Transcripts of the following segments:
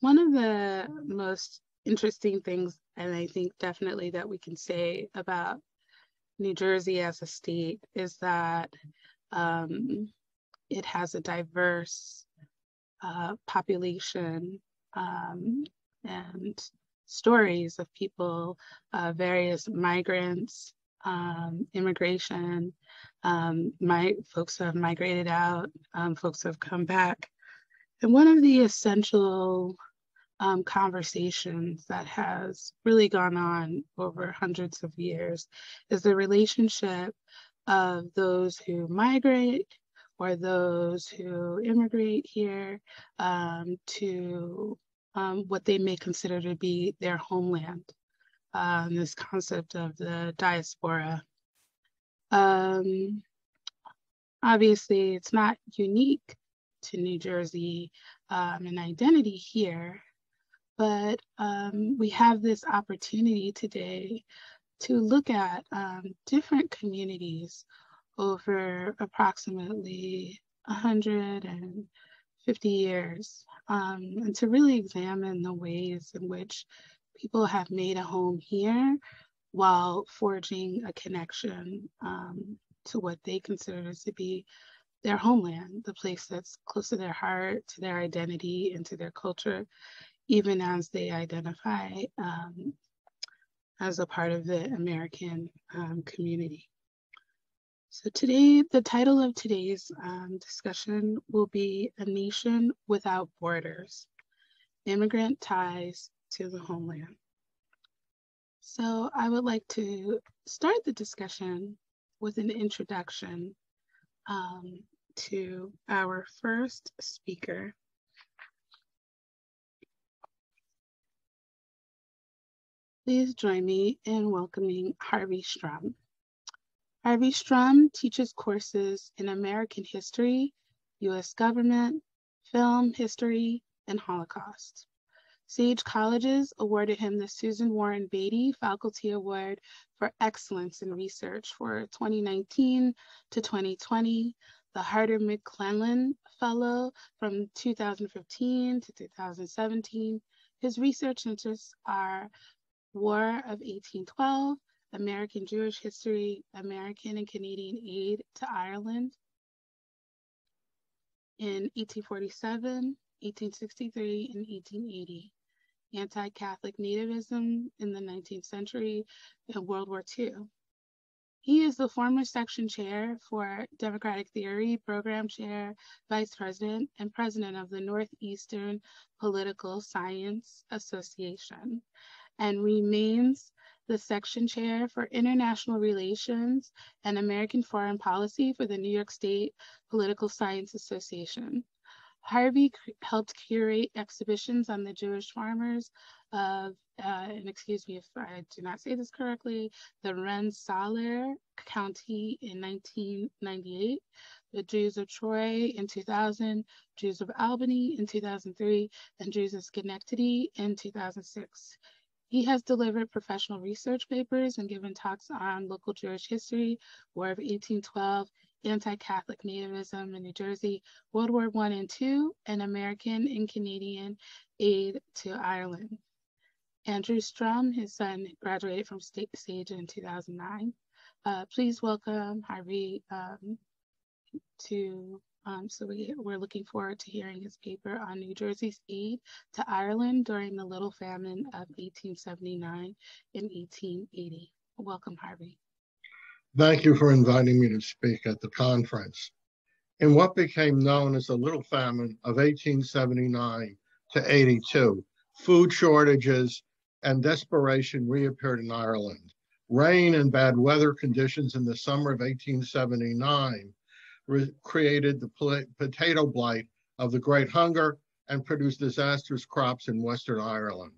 one of the most interesting things, and I think definitely that we can say about New Jersey as a state, is that um, it has a diverse uh, population um, and stories of people, uh, various migrants, um, immigration, um, my folks have migrated out, um, folks have come back. And one of the essential um, conversations that has really gone on over hundreds of years is the relationship of those who migrate or those who immigrate here um, to um, what they may consider to be their homeland. Um, this concept of the diaspora. Um, obviously, it's not unique to New Jersey, um, an identity here, but um, we have this opportunity today to look at um, different communities over approximately 150 years um, and to really examine the ways in which people have made a home here while forging a connection um, to what they consider to be their homeland, the place that's close to their heart, to their identity, and to their culture, even as they identify um, as a part of the American um, community. So today, the title of today's um, discussion will be A Nation Without Borders, Immigrant Ties to the Homeland. So I would like to start the discussion with an introduction um, to our first speaker, Please join me in welcoming Harvey Strum. Harvey Strum teaches courses in American history, US government, film history, and Holocaust. Sage Colleges awarded him the Susan Warren Beatty Faculty Award for Excellence in Research for 2019 to 2020, the Harter McClellan Fellow from 2015 to 2017. His research interests are War of 1812, American Jewish History, American and Canadian Aid to Ireland. In 1847, 1863, and 1880, anti-Catholic nativism in the 19th century, and World War II. He is the former section chair for Democratic Theory, program chair, vice president, and president of the Northeastern Political Science Association and remains the section chair for international relations and American foreign policy for the New York State Political Science Association. Harvey helped curate exhibitions on the Jewish farmers of, uh, and excuse me if I do not say this correctly, the Rensselaer County in 1998, the Jews of Troy in 2000, Jews of Albany in 2003, and Jews of Schenectady in 2006. He has delivered professional research papers and given talks on local Jewish history, War of 1812, anti-Catholic nativism in New Jersey, World War I and II, and American and Canadian aid to Ireland. Andrew Strum, his son, graduated from State Sage in 2009. Uh, please welcome Harvey um, to um, so we, we're looking forward to hearing his paper on New Jersey's aid to Ireland during the Little Famine of 1879 and 1880. Welcome, Harvey. Thank you for inviting me to speak at the conference. In what became known as the Little Famine of 1879 to 82, food shortages and desperation reappeared in Ireland. Rain and bad weather conditions in the summer of 1879 created the potato blight of the Great Hunger and produced disastrous crops in Western Ireland.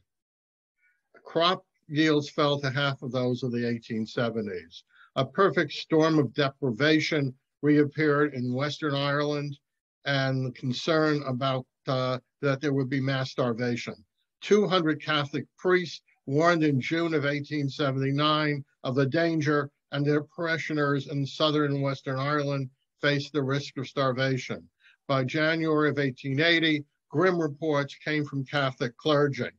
Crop yields fell to half of those of the 1870s. A perfect storm of deprivation reappeared in Western Ireland and the concern about uh, that there would be mass starvation. 200 Catholic priests warned in June of 1879 of the danger and their parishioners in southern and Western Ireland faced the risk of starvation. By January of 1880, grim reports came from Catholic clergy.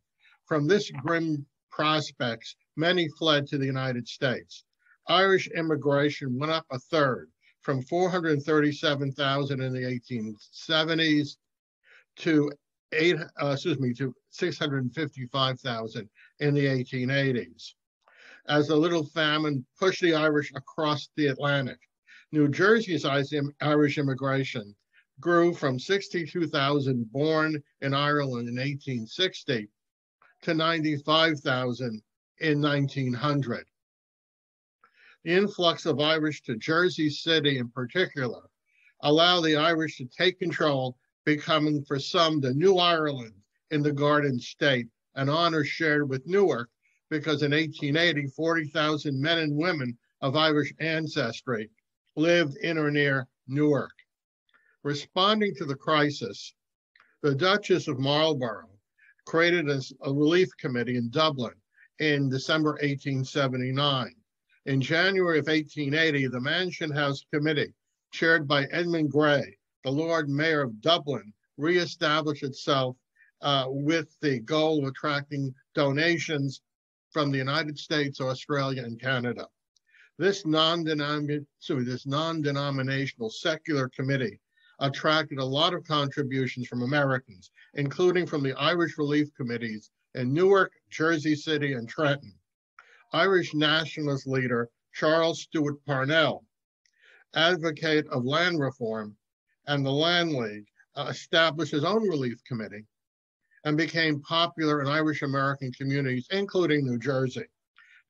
From this grim prospects, many fled to the United States. Irish immigration went up a third from 437,000 in the 1870s to eight, uh, excuse me, to 655,000 in the 1880s. As the little famine pushed the Irish across the Atlantic, New Jersey's Irish immigration grew from 62,000 born in Ireland in 1860 to 95,000 in 1900. The influx of Irish to Jersey City in particular allowed the Irish to take control, becoming for some the new Ireland in the Garden State, an honor shared with Newark because in 1880, 40,000 men and women of Irish ancestry lived in or near Newark. Responding to the crisis, the Duchess of Marlborough created a, a relief committee in Dublin in December 1879. In January of 1880, the Mansion House Committee, chaired by Edmund Gray, the Lord Mayor of Dublin, reestablished itself uh, with the goal of attracting donations from the United States, Australia, and Canada. This non-denominational secular committee attracted a lot of contributions from Americans, including from the Irish Relief Committees in Newark, Jersey City, and Trenton. Irish nationalist leader Charles Stewart Parnell, advocate of land reform and the Land League, uh, established his own relief committee and became popular in Irish American communities, including New Jersey.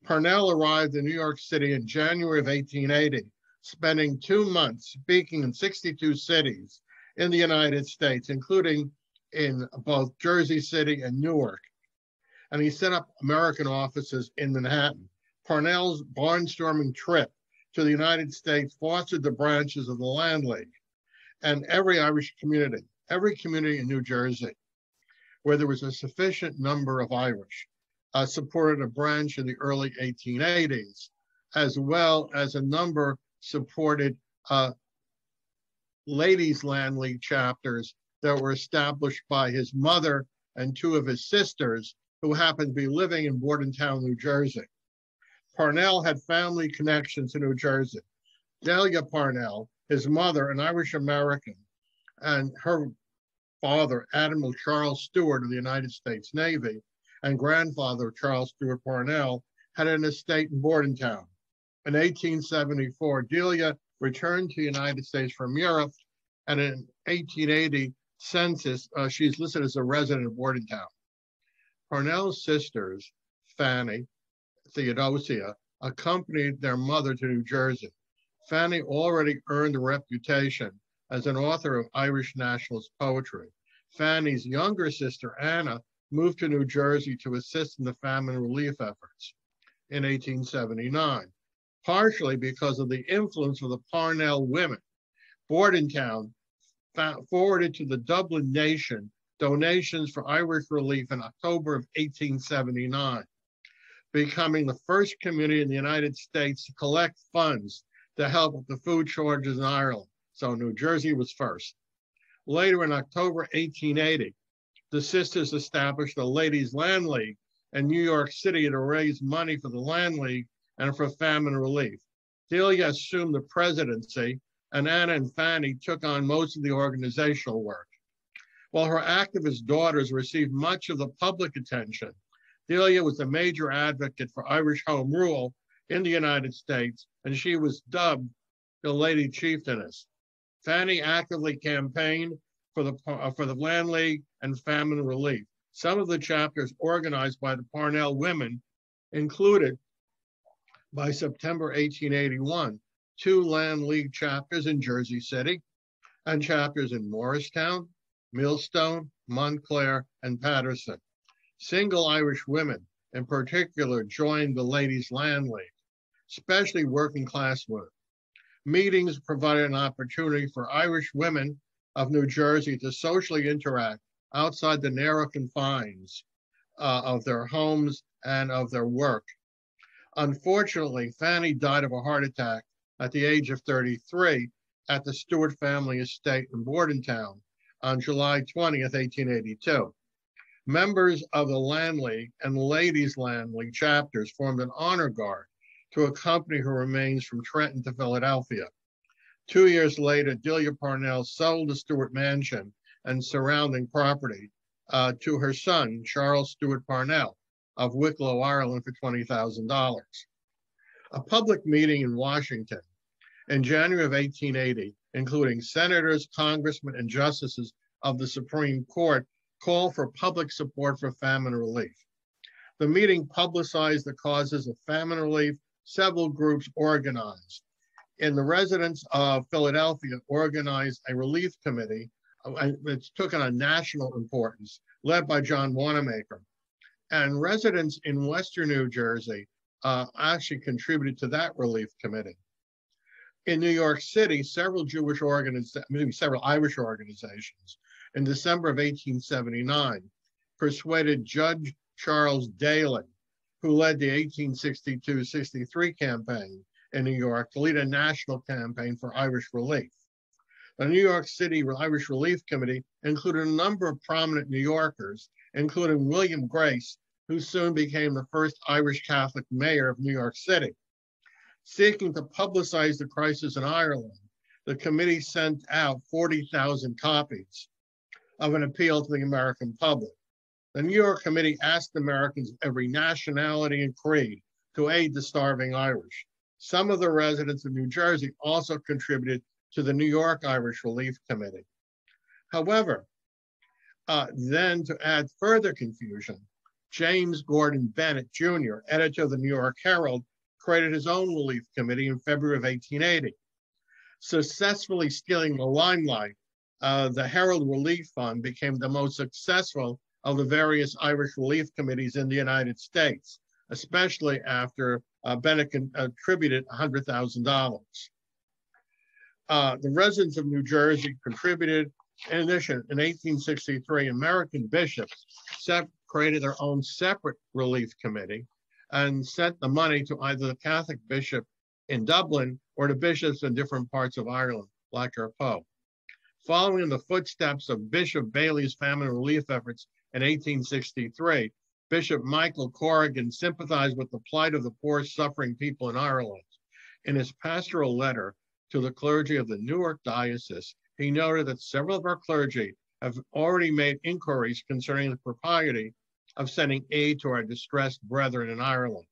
Parnell arrived in New York City in January of 1880, spending two months speaking in 62 cities in the United States, including in both Jersey City and Newark and he set up American offices in Manhattan. Parnell's barnstorming trip to the United States fostered the branches of the Land League and every Irish community, every community in New Jersey, where there was a sufficient number of Irish, uh, supported a branch in the early 1880s, as well as a number supported uh, ladies' Land League chapters that were established by his mother and two of his sisters who happened to be living in Bordentown, New Jersey. Parnell had family connections in New Jersey. Delia Parnell, his mother, an Irish American, and her father, Admiral Charles Stewart of the United States Navy, and grandfather, Charles Stewart Parnell, had an estate in Bordentown. In 1874, Delia returned to the United States from Europe, and in 1880 census, uh, she's listed as a resident of Bordentown. Parnell's sisters, Fanny, Theodosia, accompanied their mother to New Jersey. Fanny already earned a reputation as an author of Irish nationalist poetry. Fanny's younger sister, Anna, moved to New Jersey to assist in the famine relief efforts in 1879, partially because of the influence of the Parnell women. Bordentown forwarded to the Dublin Nation donations for Irish relief in October of 1879, becoming the first community in the United States to collect funds to help with the food shortages in Ireland. So New Jersey was first. Later in October 1880, the sisters established the Ladies Land League in New York City to raise money for the Land League and for famine relief. Delia assumed the presidency, and Anna and Fanny took on most of the organizational work. While her activist daughters received much of the public attention, Delia was a major advocate for Irish home rule in the United States, and she was dubbed the Lady Chieftainess. Fanny actively campaigned for the, uh, for the Land League and famine relief. Some of the chapters organized by the Parnell women included, by September 1881, two Land League chapters in Jersey City and chapters in Morristown, Millstone, Montclair, and Paterson. Single Irish women, in particular, joined the Ladies' Land League, especially working class women. Meetings provided an opportunity for Irish women of New Jersey to socially interact outside the narrow confines uh, of their homes and of their work. Unfortunately, Fanny died of a heart attack at the age of 33 at the Stewart family estate in Bordentown on July 20th, 1882. Members of the Land League and Ladies Land League chapters formed an honor guard to accompany her remains from Trenton to Philadelphia. Two years later, Delia Parnell sold the Stewart mansion and surrounding property uh, to her son, Charles Stewart Parnell of Wicklow, Ireland, for $20,000. A public meeting in Washington in January of 1880, including senators, congressmen, and justices of the Supreme Court, called for public support for famine relief. The meeting publicized the causes of famine relief. Several groups organized. And the residents of Philadelphia, organized a relief committee uh, took on a national importance, led by John Wanamaker. And residents in Western New Jersey uh, actually contributed to that relief committee. In New York City, several Jewish organizations, maybe several Irish organizations, in December of 1879, persuaded Judge Charles Daly, who led the 1862-63 campaign in New York, to lead a national campaign for Irish relief. The New York City Irish Relief Committee included a number of prominent New Yorkers, including William Grace, who soon became the first Irish Catholic mayor of New York City. Seeking to publicize the crisis in Ireland, the committee sent out 40,000 copies of an appeal to the American public. The New York Committee asked Americans of every nationality and creed to aid the starving Irish. Some of the residents of New Jersey also contributed to the New York Irish Relief Committee. However, uh, then to add further confusion, James Gordon Bennett Jr., editor of the New York Herald, created his own relief committee in February of 1880. Successfully stealing the limelight, uh, the Herald Relief Fund became the most successful of the various Irish relief committees in the United States, especially after uh, Bennett contributed $100,000. Uh, the residents of New Jersey contributed. In addition, in 1863, American bishops created their own separate relief committee and sent the money to either the Catholic bishop in Dublin or the bishops in different parts of Ireland, like our Pope. Following in the footsteps of Bishop Bayley's famine relief efforts in 1863, Bishop Michael Corrigan sympathized with the plight of the poor, suffering people in Ireland. In his pastoral letter, to the clergy of the Newark Diocese, he noted that several of our clergy have already made inquiries concerning the propriety of sending aid to our distressed brethren in Ireland.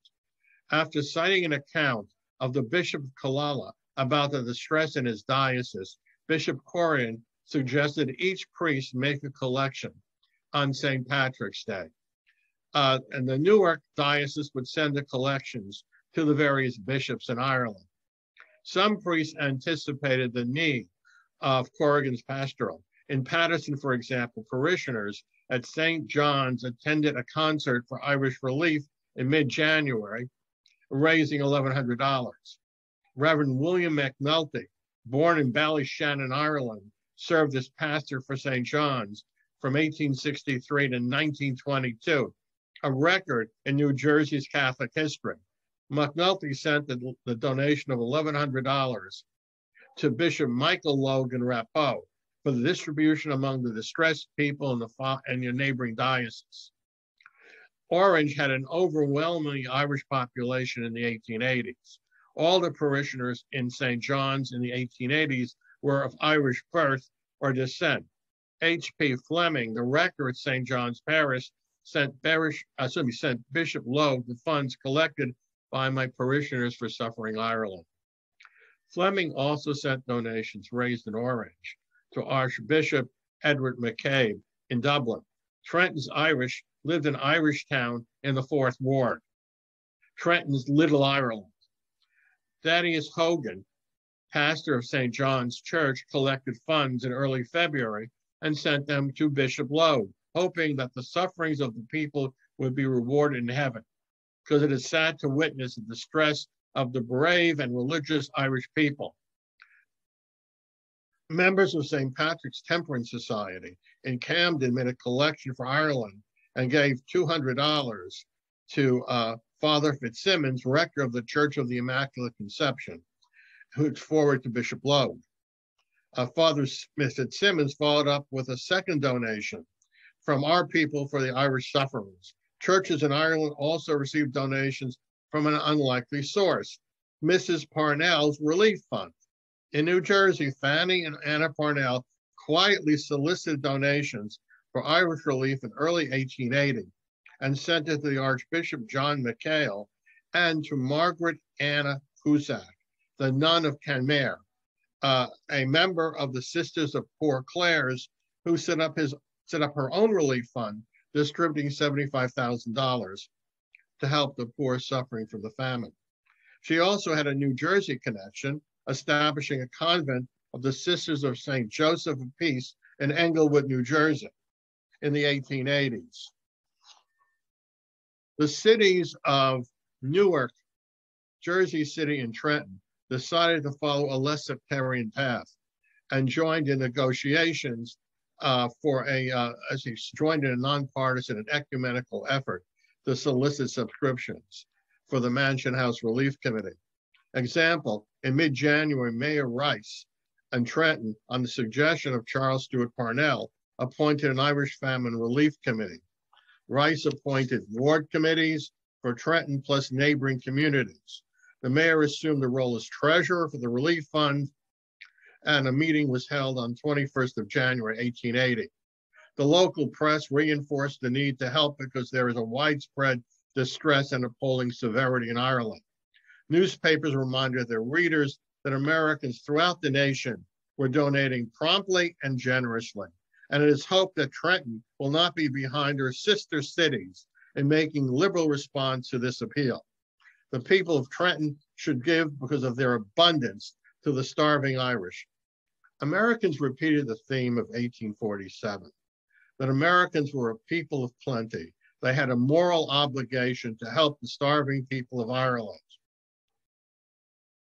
After citing an account of the Bishop of Killala about the distress in his diocese, Bishop Corrigan suggested each priest make a collection on St. Patrick's Day. Uh, and the Newark diocese would send the collections to the various bishops in Ireland. Some priests anticipated the need of Corrigan's pastoral. In Paterson, for example, parishioners at St. John's attended a concert for Irish relief in mid January, raising $1,100. Reverend William McNulty, born in Ballyshannon, Ireland, served as pastor for St. John's from 1863 to 1922, a record in New Jersey's Catholic history. McNulty sent the, the donation of $1,100 to Bishop Michael Logue of Raphoe for the distribution among the distressed people in the and your neighboring diocese. Orange had an overwhelmingly Irish population in the 1880s. All the parishioners in St. John's in the 1880s were of Irish birth or descent. H.P. Fleming, the rector at St. John's Parish, sent, uh, me, sent Bishop Logue the funds collected by my parishioners for suffering Ireland. Fleming also sent donations raised in Orange to Archbishop Edward McCabe in Dublin. Trenton's Irish lived in Irish Town in the Fourth Ward. Trenton's Little Ireland. Thaddeus Hogan, pastor of St. John's Church, collected funds in early February and sent them to Bishop Logue, hoping that the sufferings of the people would be rewarded in heaven because it is sad to witness the distress of the brave and religious Irish people. Members of St. Patrick's Temperance Society in Camden made a collection for Ireland and gave $200 to uh, Father Fitzsimmons, rector of the Church of the Immaculate Conception, who's forward to Bishop Logue. Uh, Father Smith Simmons followed up with a second donation from our people for the Irish sufferers. Churches in Ireland also received donations from an unlikely source, Mrs. Parnell's Relief Fund. In New Jersey, Fanny and Anna Parnell quietly solicited donations for Irish relief in early 1880 and sent it to the Archbishop John MacHale and to Margaret Anna Cusack, the nun of Kenmare, uh, a member of the Sisters of Poor Clares, who set up his set up her own relief fund, distributing $75,000 to help the poor suffering from the famine. She also had a New Jersey connection establishing a convent of the Sisters of St. Joseph of Peace in Englewood, New Jersey in the 1880s. The cities of Newark, Jersey City, and Trenton decided to follow a less sectarian path and joined in negotiations uh, for a, uh, as he joined in a nonpartisan and ecumenical effort to solicit subscriptions for the Mansion House Relief Committee. Example, in mid-January, Mayor Rice and Trenton, on the suggestion of Charles Stewart Parnell, appointed an Irish Famine Relief Committee. Rice appointed ward committees for Trenton plus neighboring communities. The mayor assumed the role as treasurer for the relief fund, and a meeting was held on 21st of January, 1880. The local press reinforced the need to help because there is a widespread distress and appalling severity in Ireland. Newspapers reminded their readers that Americans throughout the nation were donating promptly and generously. And it is hoped that Trenton will not be behind her sister cities in making liberal response to this appeal. The people of Trenton should give because of their abundance to the starving Irish. Americans repeated the theme of 1847 that Americans were a people of plenty. They had a moral obligation to help the starving people of Ireland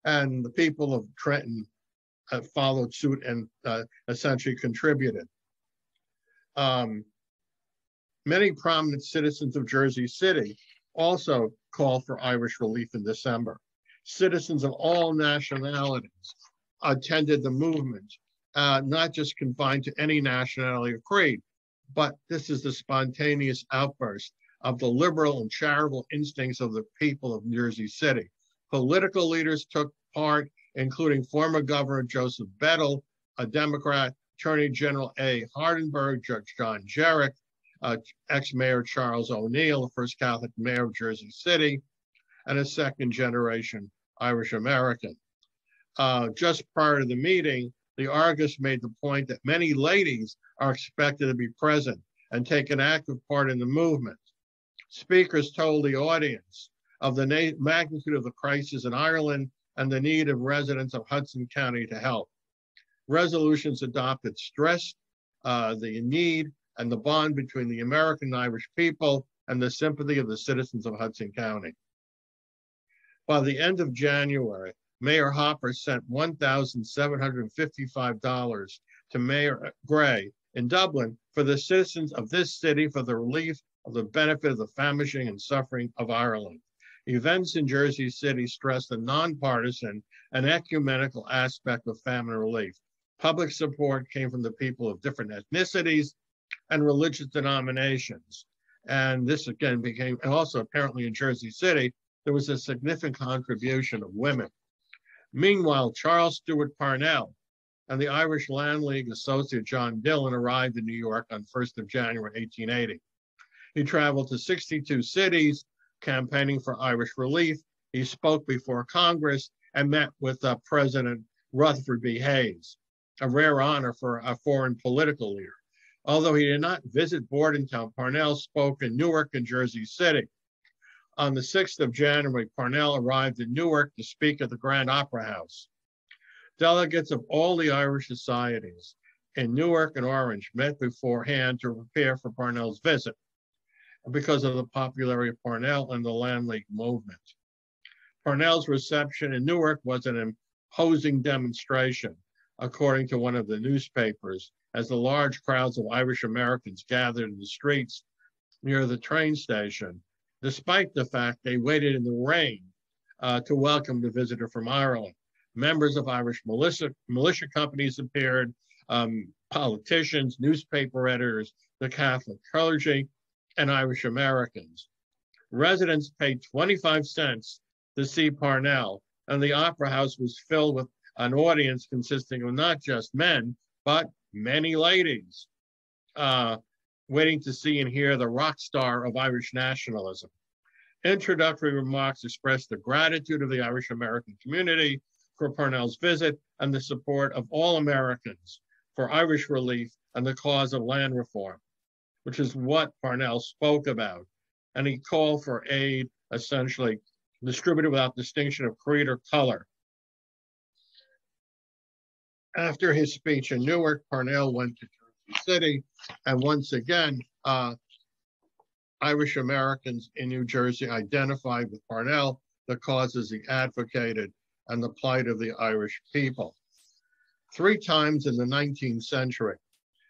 and the people of Trenton uh, followed suit and uh, essentially contributed. Um, many prominent citizens of Jersey City also called for Irish relief in December. Citizens of all nationalities attended the movement, uh, not just confined to any nationality or creed, but this is the spontaneous outburst of the liberal and charitable instincts of the people of Jersey City. Political leaders took part, including former Governor Joseph Bedle, a Democrat, Attorney General A. Hardenberg, Judge John Jerrick, uh, ex-mayor Charles O'Neill, the first Catholic mayor of Jersey City, and a second generation Irish American. Uh, just prior to the meeting, the Argus made the point that many ladies are expected to be present and take an active part in the movement. Speakers told the audience of the magnitude of the crisis in Ireland and the need of residents of Hudson County to help. Resolutions adopted stressed uh, the need and the bond between the American and Irish people and the sympathy of the citizens of Hudson County. By the end of January, Mayor Hopper sent $1,755 to Mayor Gray in Dublin for the citizens of this city for the relief of the benefit of the famishing and suffering of Ireland. Events in Jersey City stress the nonpartisan and ecumenical aspect of famine relief. Public support came from the people of different ethnicities and religious denominations. And this again became, and also apparently in Jersey City, there was a significant contribution of women. Meanwhile, Charles Stewart Parnell and the Irish Land League associate John Dillon arrived in New York on 1st of January, 1880. He traveled to 62 cities campaigning for Irish relief. He spoke before Congress and met with uh, President Rutherford B. Hayes, a rare honor for a foreign political leader. Although he did not visit Bordentown, Parnell spoke in Newark and Jersey City. On the 6th of January, Parnell arrived in Newark to speak at the Grand Opera House. Delegates of all the Irish societies in Newark and Orange met beforehand to prepare for Parnell's visit because of the popularity of Parnell and the Land League movement. Parnell's reception in Newark was an imposing demonstration, according to one of the newspapers, as the large crowds of Irish Americans gathered in the streets near the train station, despite the fact they waited in the rain uh, to welcome the visitor from Ireland. Members of Irish militia, militia companies appeared, um, politicians, newspaper editors, the Catholic clergy, and Irish Americans. Residents paid 25 cents to see Parnell, and the Opera House was filled with an audience consisting of not just men, but many ladies, uh, waiting to see and hear the rock star of Irish nationalism. Introductory remarks expressed the gratitude of the Irish American community for Parnell's visit and the support of all Americans for Irish relief and the cause of land reform, which is what Parnell spoke about. And he called for aid essentially distributed without distinction of creed or color. After his speech in Newark, Parnell went to City, and once again, uh, Irish Americans in New Jersey identified with Parnell, the causes he advocated, and the plight of the Irish people. Three times in the 19th century,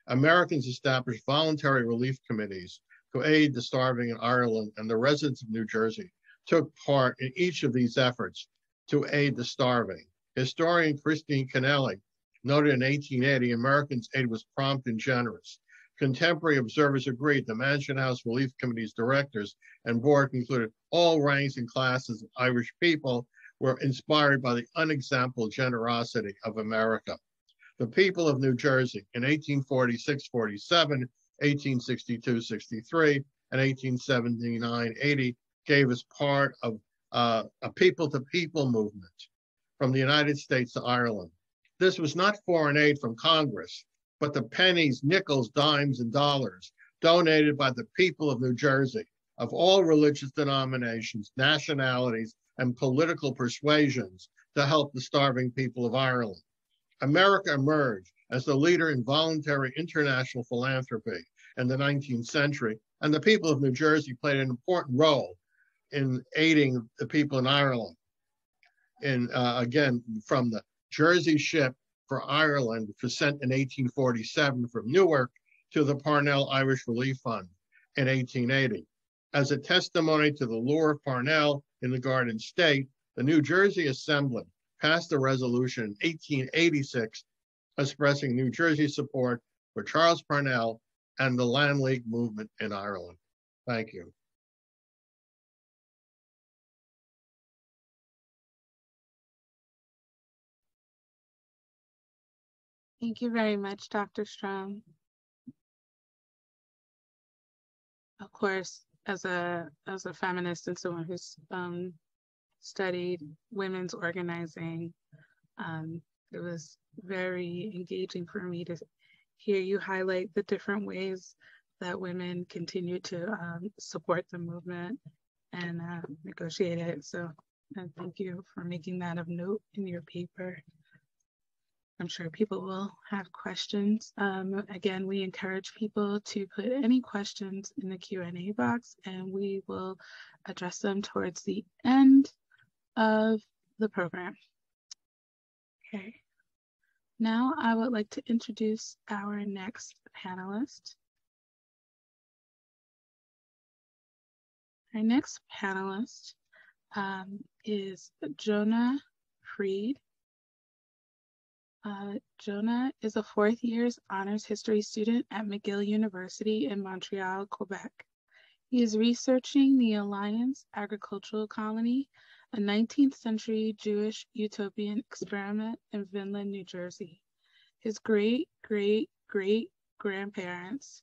Americans established voluntary relief committees to aid the starving in Ireland, and the residents of New Jersey took part in each of these efforts to aid the starving. Historian Christine Kinealy noted in 1880, Americans' aid was prompt and generous. Contemporary observers agreed the Mansion House Relief Committee's directors and board concluded all ranks and classes of Irish people were inspired by the unexampled generosity of America. The people of New Jersey in 1846 47, 1862 63, and 1879 80 gave us part of uh, a people to people movement from the United States to Ireland. This was not foreign aid from Congress, but the pennies, nickels, dimes, and dollars donated by the people of New Jersey of all religious denominations, nationalities, and political persuasions to help the starving people of Ireland. America emerged as the leader in voluntary international philanthropy in the 19th century, and the people of New Jersey played an important role in aiding the people in Ireland. And uh, again, from the Jersey ship for Ireland was sent in 1847 from Newark to the Parnell Irish Relief Fund in 1880. As a testimony to the lure of Parnell in the Garden State, the New Jersey Assembly passed a resolution in 1886 expressing New Jersey support for Charles Parnell and the Land League movement in Ireland. Thank you. Thank you very much, Dr. Strum. Of course, as a as a feminist and someone who's um, studied women's organizing, um, it was very engaging for me to hear you highlight the different ways that women continue to um, support the movement and uh, negotiate it. So thank you for making that of note in your paper. I'm sure people will have questions. Um, again, we encourage people to put any questions in the Q&A box and we will address them towards the end of the program. Okay. Now I would like to introduce our next panelist. Our next panelist um, is Jonah Fried. Uh, Jonah is a fourth year's honors history student at McGill University in Montreal, Quebec. He is researching the Alliance Agricultural Colony, a 19th century Jewish utopian experiment in Vineland, New Jersey. His great great great grandparents,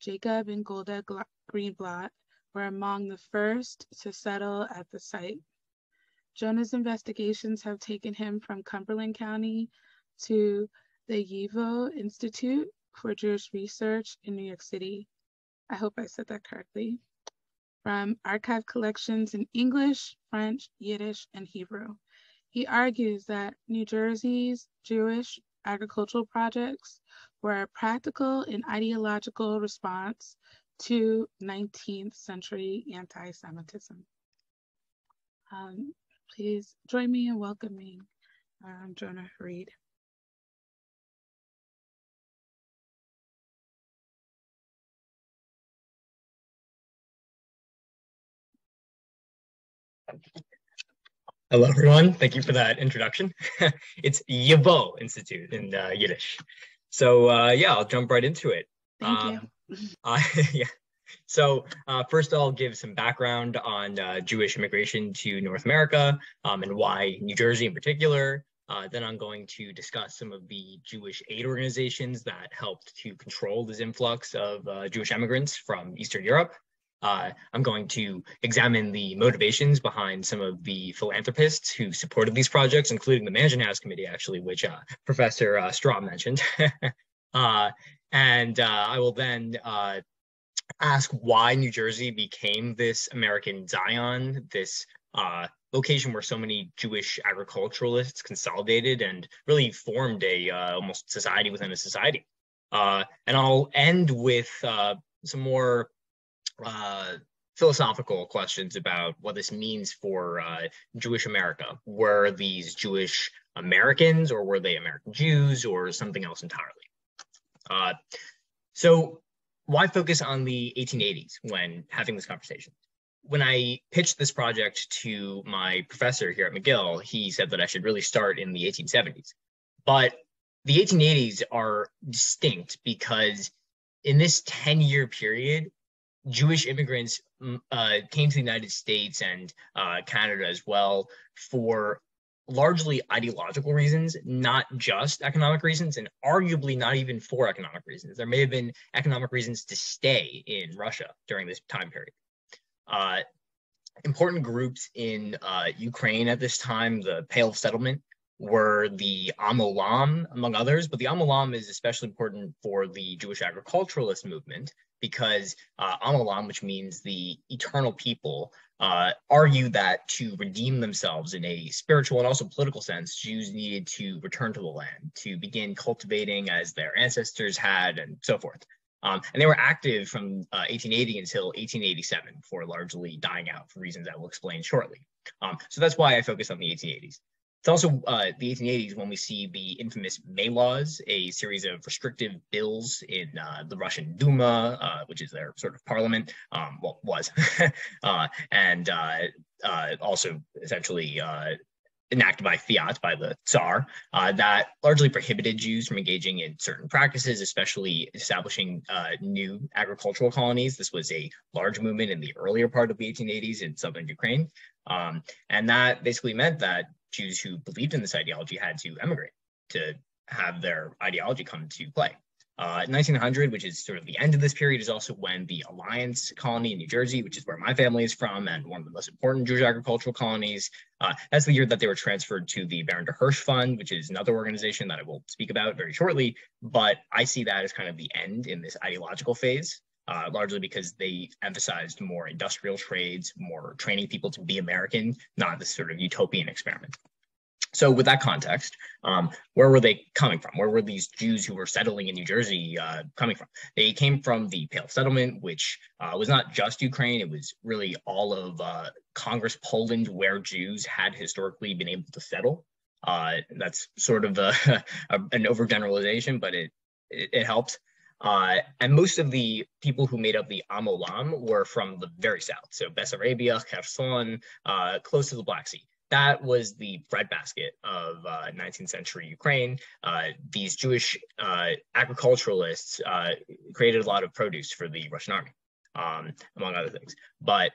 Jacob and Golda Greenblatt, were among the first to settle at the site. Jonah's investigations have taken him from Cumberland County to the YIVO Institute for Jewish Research in New York City. I hope I said that correctly. From archive collections in English, French, Yiddish, and Hebrew. He argues that New Jersey's Jewish agricultural projects were a practical and ideological response to 19th century anti Semitism. Um, please join me in welcoming um, Jonah Fried. Hello, everyone. Thank you for that introduction. it's YIVO Institute in uh, Yiddish. So uh, yeah, I'll jump right into it. Thank um, you. Uh, yeah. So uh, first, I'll give some background on uh, Jewish immigration to North America um, and why New Jersey in particular. Uh, then I'm going to discuss some of the Jewish aid organizations that helped to control this influx of Jewish immigrants from Eastern Europe. Uh, I'm going to examine the motivations behind some of the philanthropists who supported these projects, including the Mansion House Committee, actually, which uh, Professor uh, Strum mentioned. Uh, and uh, I will then uh, ask why New Jersey became this American Zion, this location where so many Jewish agriculturalists consolidated and really formed a almost society within a society. and I'll end with some more uh, philosophical questions about what this means for uh, Jewish America. Were these Jewish Americans or were they American Jews or something else entirely? Uh, so why focus on the 1880s when having this conversation? When I pitched this project to my professor here at McGill, he said that I should really start in the 1870s. But the 1880s are distinct because in this 10 year period, Jewish immigrants mm, uh, came to the United States and uh, Canada as well for largely ideological reasons, not just economic reasons, and arguably not even for economic reasons. There may have been economic reasons to stay in Russia during this time period. Uh, important groups in uh, Ukraine at this time, the Pale of Settlement, were the Am Olam, among others, but the Am Olam is especially important for the Jewish agriculturalist movement because uh, Am Olam, which means the eternal people, uh, argue that to redeem themselves in a spiritual and also political sense, Jews needed to return to the land, to begin cultivating as their ancestors had, and so forth. Um, and they were active from uh, 1880 until 1887 before largely dying out for reasons I will explain shortly. Um, so that's why I focus on the 1880s. It's also uh, the 1880s when we see the infamous May laws, a series of restrictive bills in uh, the Russian Duma, uh, which is their sort of parliament, um, well, was, uh, and uh, uh, also essentially enacted by fiat by the Tsar uh, that largely prohibited Jews from engaging in certain practices, especially establishing uh, new agricultural colonies. This was a large movement in the earlier part of the 1880s in southern Ukraine. Um, and that basically meant that Jews who believed in this ideology had to emigrate to have their ideology come to play. Uh, 1900, which is sort of the end of this period, is also when the Alliance colony in New Jersey, which is where my family is from and one of the most important Jewish agricultural colonies, uh, that's the year that they were transferred to the Baron de Hirsch Fund, which is another organization that I will speak about very shortly. But I see that as kind of the end in this ideological phase. Uh, largely because they emphasized more industrial trades, more training people to be American, not this sort of utopian experiment. So, with that context, um, where were they coming from? Where were these Jews who were settling in New Jersey uh, coming from? They came from the Pale Settlement, which uh, was not just Ukraine, it was really all of uh, Congress Poland, where Jews had historically been able to settle. Uh, that's sort of a, an overgeneralization, but it, it, it helps. Uh, and most of the people who made up the Am Olam were from the very south, so Bessarabia, Kherson, uh, close to the Black Sea. That was the breadbasket of uh, 19th century Ukraine. Uh, these Jewish uh, agriculturalists uh, created a lot of produce for the Russian army, um, among other things. But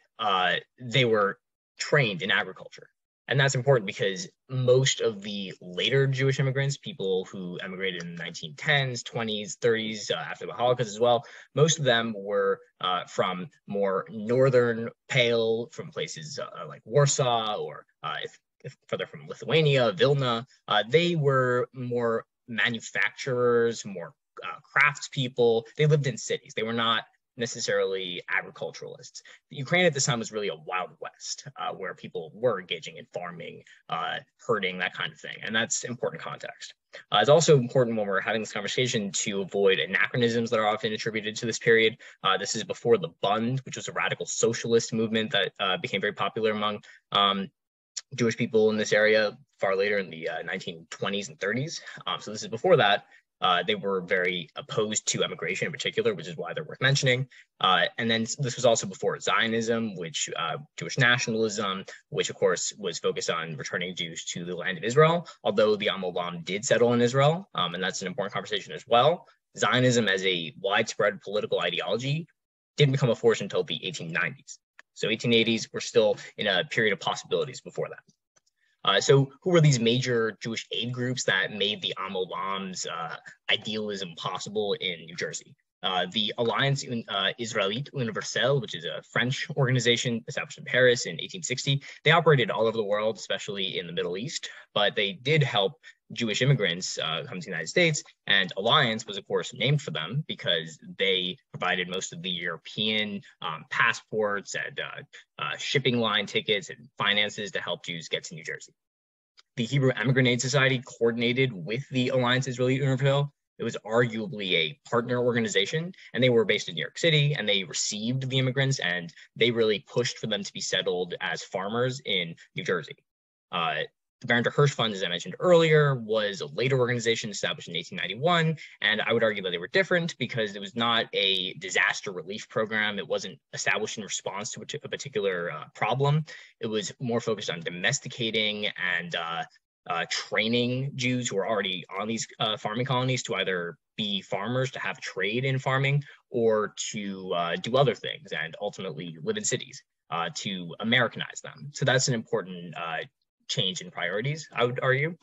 they were trained in agriculture. And that's important because most of the later Jewish immigrants, people who emigrated in the 1910s, 20s, 30s, uh, after the Holocaust as well, most of them were uh, from more northern Pale, from places uh, like Warsaw, or uh, if, if, further from Lithuania, Vilna. Uh, they were more manufacturers, more uh, craftspeople. They lived in cities. They were not necessarily agriculturalists. Ukraine at this time was really a wild west uh, where people were engaging in farming, uh, herding, that kind of thing. And that's important context. Uh, it's also important when we're having this conversation to avoid anachronisms that are often attributed to this period. Uh, this is before the Bund, which was a radical socialist movement that uh, became very popular among um, Jewish people in this area far later in the 1920s and 30s. Um, so this is before that. Uh, they were very opposed to emigration in particular, which is why they're worth mentioning. Uh, and then this was also before Zionism, which uh, Jewish nationalism, which of course was focused on returning Jews to the land of Israel, although the Am Olam did settle in Israel. Um, and that's an important conversation as well. Zionism as a widespread political ideology didn't become a force until the 1890s. So 1880s, we're still in a period of possibilities before that. Uh, so who were these major Jewish aid groups that made the Am Olam's uh, idealism possible in New Jersey? Uh, the Alliance uh, Israélite Universelle, which is a French organization established in Paris in 1860, they operated all over the world, especially in the Middle East, but they did help Jewish immigrants uh, come to the United States. And Alliance was, of course, named for them because they provided most of the European um, passports and uh, uh, shipping line tickets and finances to help Jews get to New Jersey. The Hebrew Emigrant Aid Society coordinated with the Alliance Israelite Universelle. It was arguably a partner organization, and they were based in New York City, and they received the immigrants, and they really pushed for them to be settled as farmers in New Jersey. Uh, the Baron de Hirsch Fund, as I mentioned earlier, was a later organization established in 1891, and I would argue that they were different because it was not a disaster relief program. It wasn't established in response to a particular uh, problem. It was more focused on domesticating and uh, uh, training Jews who were already on these uh, farming colonies to either be farmers, to have trade in farming, or to uh, do other things and ultimately live in cities. Uh, to Americanize them. So that's an important uh, change in priorities, I would argue.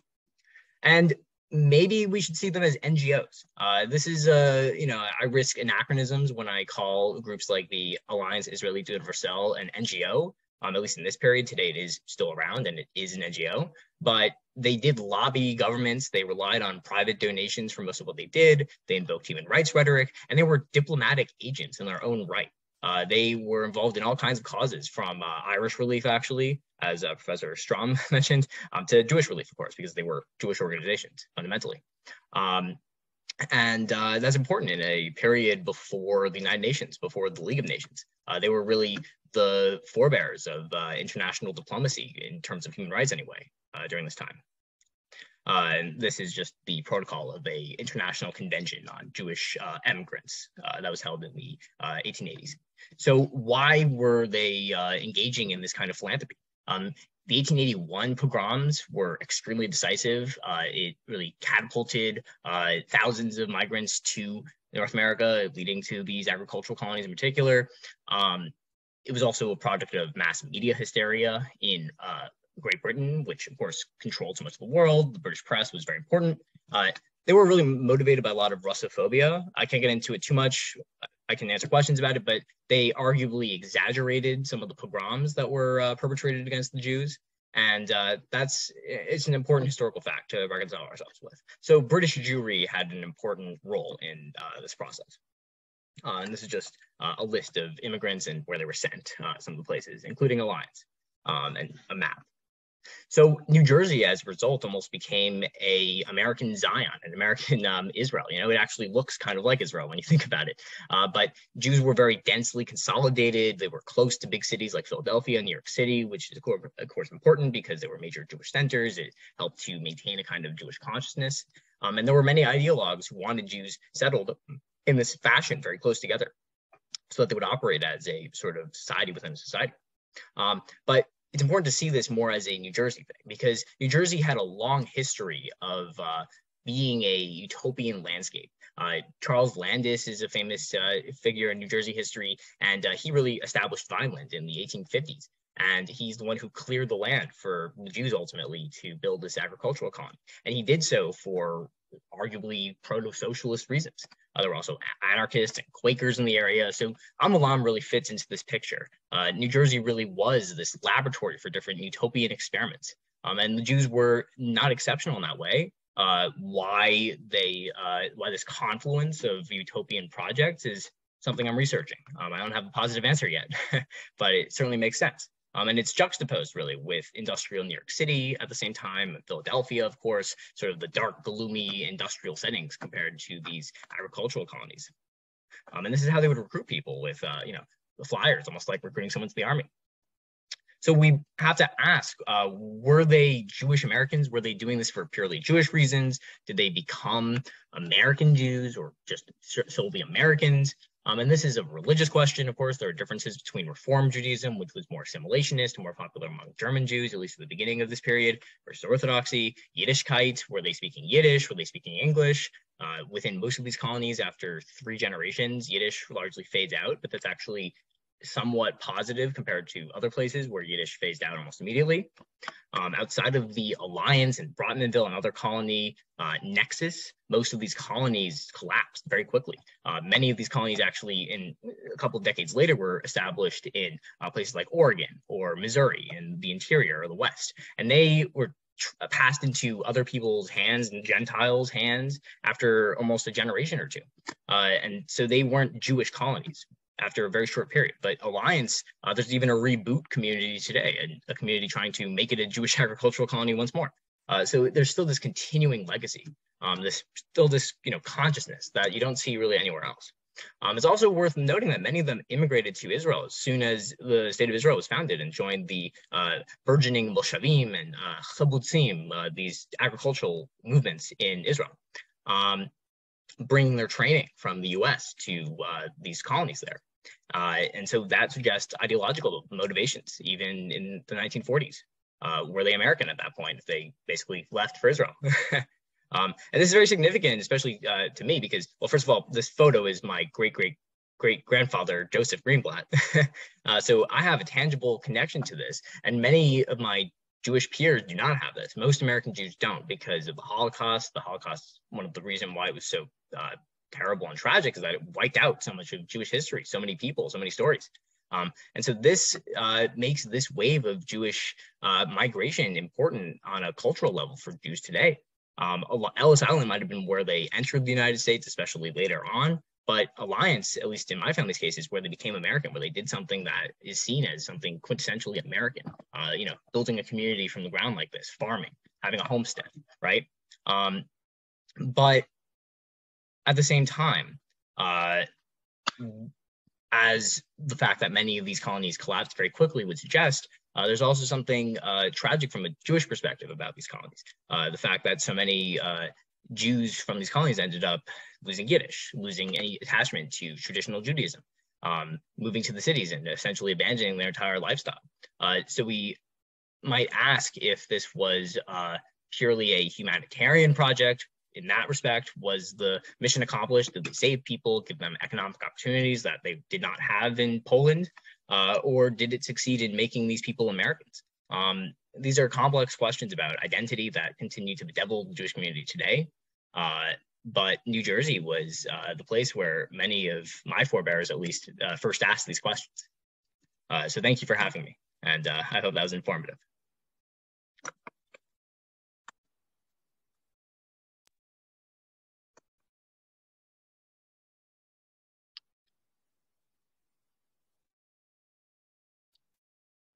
And maybe we should see them as NGOs. Uh, this is, uh, you know, I risk anachronisms when I call groups like the Alliance Israélite Universelle an NGO. Um, at least in this period, today it is still around and it is an NGO. But they did lobby governments. They relied on private donations for most of what they did. They invoked human rights rhetoric, and they were diplomatic agents in their own right. Uh, they were involved in all kinds of causes, from uh, Irish relief, actually, as uh, Professor Strum mentioned, um, to Jewish relief, of course, because they were Jewish organizations fundamentally. Um, and uh, that's important in a period before the United Nations, before the League of Nations. Uh, they were really the forebears of uh, international diplomacy in terms of human rights, anyway, during this time. Uh, and this is just the protocol of a international convention on Jewish uh, immigrants uh, that was held in the 1880s. So why were they engaging in this kind of philanthropy? Um, the 1881 pogroms were extremely decisive. Uh, it really catapulted uh, thousands of migrants to North America, leading to these agricultural colonies in particular. Um, it was also a project of mass media hysteria in uh, Great Britain, which of course controlled so much of the world. The British press was very important. Uh, they were really motivated by a lot of Russophobia. I can't get into it too much. I can answer questions about it, but they arguably exaggerated some of the pogroms that were uh, perpetrated against the Jews. And uh, that's it's an important historical fact to reconcile ourselves with. So British Jewry had an important role in uh, this process. Uh, and this is just uh, a list of immigrants and where they were sent, uh, some of the places, including Alliance um, and a map. So New Jersey, as a result, almost became a American Zion, an American um, Israel. You know, it actually looks kind of like Israel when you think about it. Uh, but Jews were very densely consolidated. They were close to big cities like Philadelphia, New York City, which is of course, important because they were major Jewish centers. It helped to maintain a kind of Jewish consciousness. Um, and there were many ideologues who wanted Jews settled in this fashion, very close together, so that they would operate as a sort of society within a society. Um, but it's important to see this more as a New Jersey thing because New Jersey had a long history of uh, being a utopian landscape. Uh, Charles Landis is a famous uh, figure in New Jersey history, and uh, he really established Vineland in the 1850s. And he's the one who cleared the land for the Jews ultimately to build this agricultural colony. And he did so for arguably proto-socialist reasons. Uh, there were also anarchists and Quakers in the area. So Am Olam really fits into this picture. Uh, New Jersey really was this laboratory for different utopian experiments. Um, and the Jews were not exceptional in that way. Uh, why they, uh, why this confluence of utopian projects is something I'm researching. Um, I don't have a positive answer yet, but it certainly makes sense. Um, and it's juxtaposed really with industrial New York City at the same time, Philadelphia, of course, sort of the dark, gloomy industrial settings compared to these agricultural colonies. Um, and this is how they would recruit people with, uh, you know, the flyers, almost like recruiting someone to the army. So we have to ask, uh, were they Jewish Americans? Were they doing this for purely Jewish reasons? Did they become American Jews or just solely Americans? Um, and this is a religious question, of course. There are differences between Reform Judaism, which was more assimilationist and more popular among German Jews, at least at the beginning of this period, versus Orthodoxy, Yiddishkeit, were they speaking Yiddish, were they speaking English? Uh, within most of these colonies, after three generations, Yiddish largely fades out, but that's actually somewhat positive compared to other places where Yiddish phased out almost immediately. Um, outside of the Alliance and Brotmanville and other colony uh, nexus, most of these colonies collapsed very quickly. Uh, many of these colonies actually in a couple of decades later were established in uh, places like Oregon or Missouri in the interior or the West. And they were uh, passed into other people's hands and Gentiles' hands after almost a generation or two. Uh, and so they weren't Jewish colonies after a very short period. But Alliance, uh, there's even a reboot community today, a, a, community trying to make it a Jewish agricultural colony once more. Uh, so there's still this continuing legacy, um, this still this you know consciousness that you don't see really anywhere else. Um, it's also worth noting that many of them immigrated to Israel as soon as the state of Israel was founded and joined the uh, burgeoning Moshavim and uh, uh, these agricultural movements in Israel. Um, bringing their training from the US to uh, these colonies there. Uh, and so that suggests ideological motivations, even in the 1940s. Uh, were they American at that point? They basically left for Israel. um, and this is very significant, especially uh, to me, because, well, first of all, this photo is my great great great grandfather, Joseph Greenblatt. uh, so I have a tangible connection to this. And many of my Jewish peers do not have this. Most American Jews don't because of the Holocaust. The Holocaust, is one of the reasons why it was so uh, terrible and tragic is that it wiped out so much of Jewish history, so many people, so many stories. Um, and so this uh, makes this wave of Jewish uh, migration important on a cultural level for Jews today. Um, Ellis Island might have been where they entered the United States, especially later on. But Alliance, at least in my family's case, is where they became American, where they did something that is seen as something quintessentially American. Uh, you know, building a community from the ground like this, farming, having a homestead, right? Um, but at the same time, uh, as the fact that many of these colonies collapsed very quickly would suggest, uh, there's also something uh, tragic from a Jewish perspective about these colonies. Uh, the fact that so many uh, Jews from these colonies ended up losing Yiddish, losing any attachment to traditional Judaism, um, moving to the cities and essentially abandoning their entire lifestyle. Uh, so we might ask if this was purely a humanitarian project in that respect was the mission accomplished did they save people give them economic opportunities that they did not have in poland uh, or did it succeed in making these people americans? Um, these are complex questions about identity that continue to bedevil the jewish community today. Uh, but new jersey was uh, the place where many of my forebears at least uh, first asked these questions. Uh, so thank you for having me and uh, i hope that was informative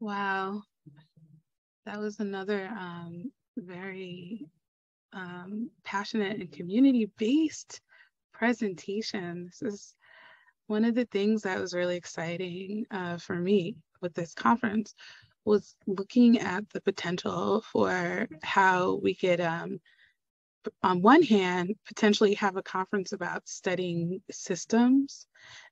Wow. That was another um, very um, passionate and community based presentation. This is one of the things that was really exciting uh, for me with this conference was looking at the potential for how we could um, on one hand, potentially have a conference about studying systems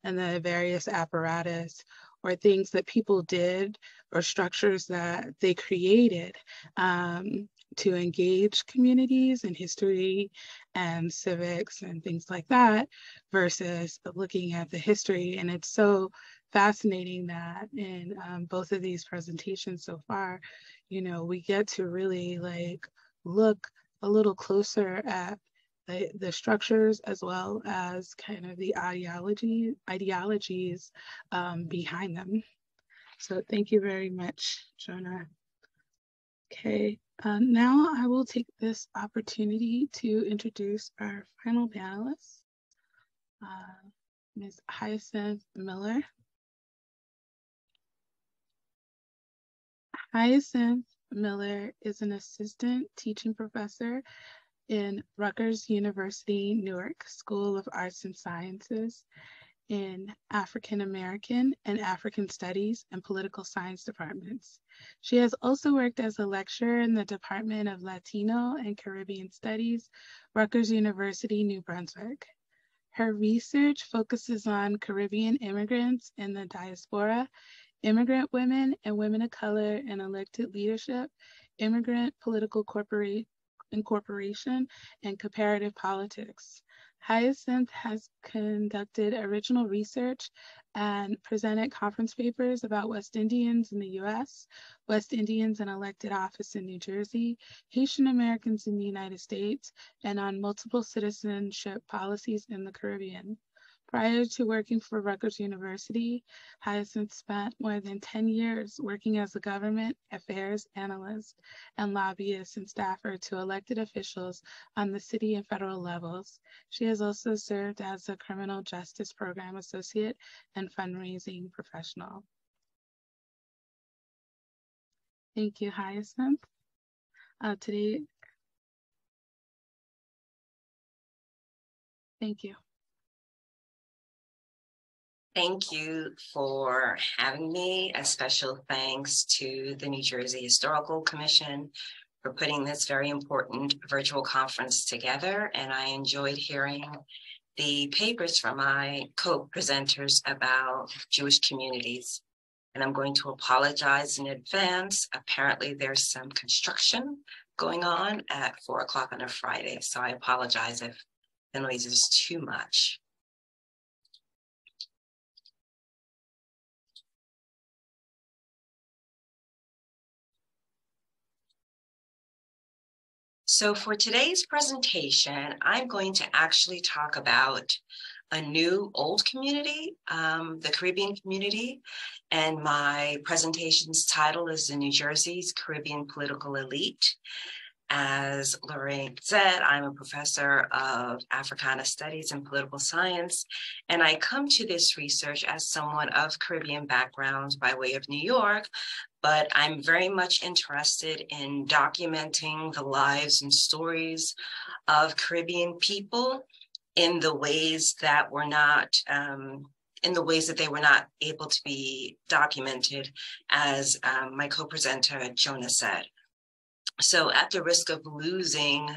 and the various apparatus or things that people did or structures that they created um, to engage communities in history and civics and things like that versus looking at the history. And it's so fascinating that in um, both of these presentations so far, you know, we get to really like look a little closer at the, the structures as well as kind of the ideology ideologies um, behind them. So thank you very much, Jonah. Okay, uh, now I will take this opportunity to introduce our final panelist, uh, Ms. Hyacinth Miller. Hyacinth Miller is an assistant teaching professor in Rutgers University Newark School of Arts and Sciences in African American and African Studies and Political Science departments. She has also worked as a lecturer in the Department of Latino and Caribbean Studies, Rutgers University, New Brunswick. Her research focuses on Caribbean immigrants in the diaspora, immigrant women and women of color in elected leadership, immigrant political corporate incorporation, and comparative politics. Hyacinth has conducted original research and presented conference papers about West Indians in the US, West Indians in elected office in New Jersey, Haitian Americans in the United States, and on multiple citizenship policies in the Caribbean. Prior to working for Rutgers University, Hyacinth spent more than 10 years working as a government affairs analyst and lobbyist and staffer to elected officials on the city and federal levels. She has also served as a criminal justice program associate and fundraising professional. Thank you, Hyacinth. Uh, today, thank you. Thank you for having me. A special thanks to the New Jersey Historical Commission for putting this very important virtual conference together. And I enjoyed hearing the papers from my co-presenters about Jewish communities. And I'm going to apologize in advance. Apparently there's some construction going on at four o'clock on a Friday. So I apologize if the noise is too much. So for today's presentation, I'm going to actually talk about a new old community, um, the Caribbean community. And my presentation's title is The New Jersey's Caribbean Political Elite. As Lorraine said, I'm a professor of Africana Studies and Political Science, and I come to this research as someone of Caribbean background by way of New York, but I'm very much interested in documenting the lives and stories of Caribbean people in the ways that were not um, in the ways that they were not able to be documented, as um, my co-presenter Jonah said. So at the risk of losing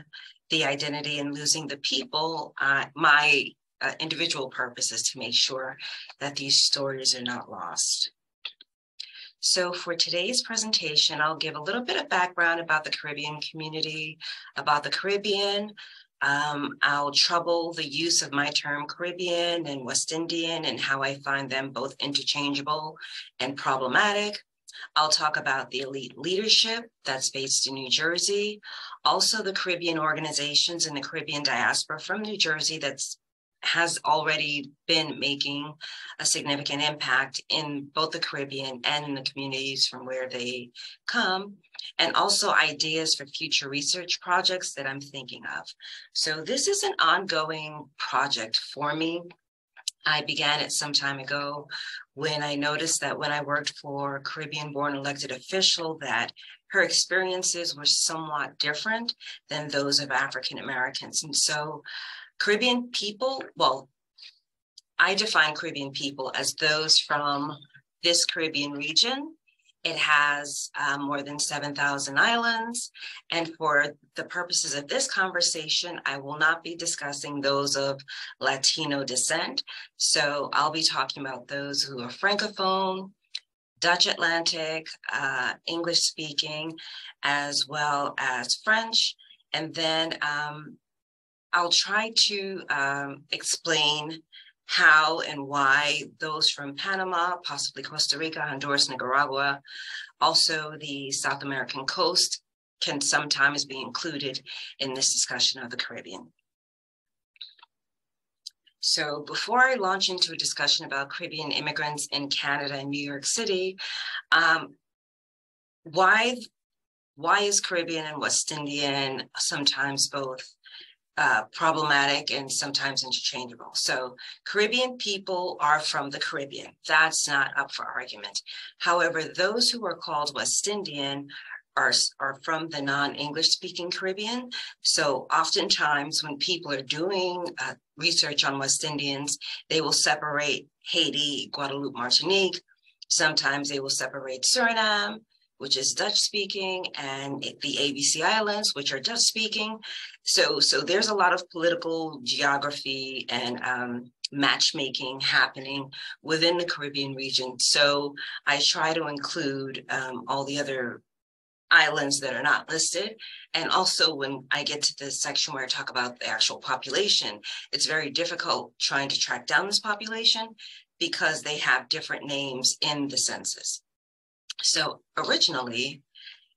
the identity and losing the people, uh, my uh, individual purpose is to make sure that these stories are not lost. So for today's presentation, I'll give a little bit of background about the Caribbean community, about the Caribbean. Um, I'll trouble the use of my term Caribbean and West Indian and how I find them both interchangeable and problematic. I'll talk about the elite leadership that's based in New Jersey, also the Caribbean organizations in the Caribbean diaspora from New Jersey that's has already been making a significant impact in both the Caribbean and in the communities from where they come, and also ideas for future research projects that I'm thinking of. So this is an ongoing project for me. I began it some time ago when I noticed that when I worked for a Caribbean born elected official that her experiences were somewhat different than those of African Americans. And so Caribbean people, well, I define Caribbean people as those from this Caribbean region it has um, more than 7,000 islands. And for the purposes of this conversation, I will not be discussing those of Latino descent. So I'll be talking about those who are Francophone, Dutch Atlantic, uh, English speaking, as well as French. And then um, I'll try to um, explain how and why those from Panama, possibly Costa Rica, Honduras, Nicaragua, also the South American coast can sometimes be included in this discussion of the Caribbean. So before I launch into a discussion about Caribbean immigrants in Canada and New York City, um, why, why is Caribbean and West Indian sometimes both uh, problematic and sometimes interchangeable. So Caribbean people are from the Caribbean. That's not up for argument. However, those who are called West Indian are, are from the non-English speaking Caribbean. So oftentimes when people are doing uh, research on West Indians, they will separate Haiti, Guadeloupe, Martinique. Sometimes they will separate Suriname, which is Dutch speaking, and the ABC Islands, which are Dutch speaking. So, so there's a lot of political geography and um, matchmaking happening within the Caribbean region. So I try to include um, all the other islands that are not listed. And also when I get to the section where I talk about the actual population, it's very difficult trying to track down this population because they have different names in the census. So originally,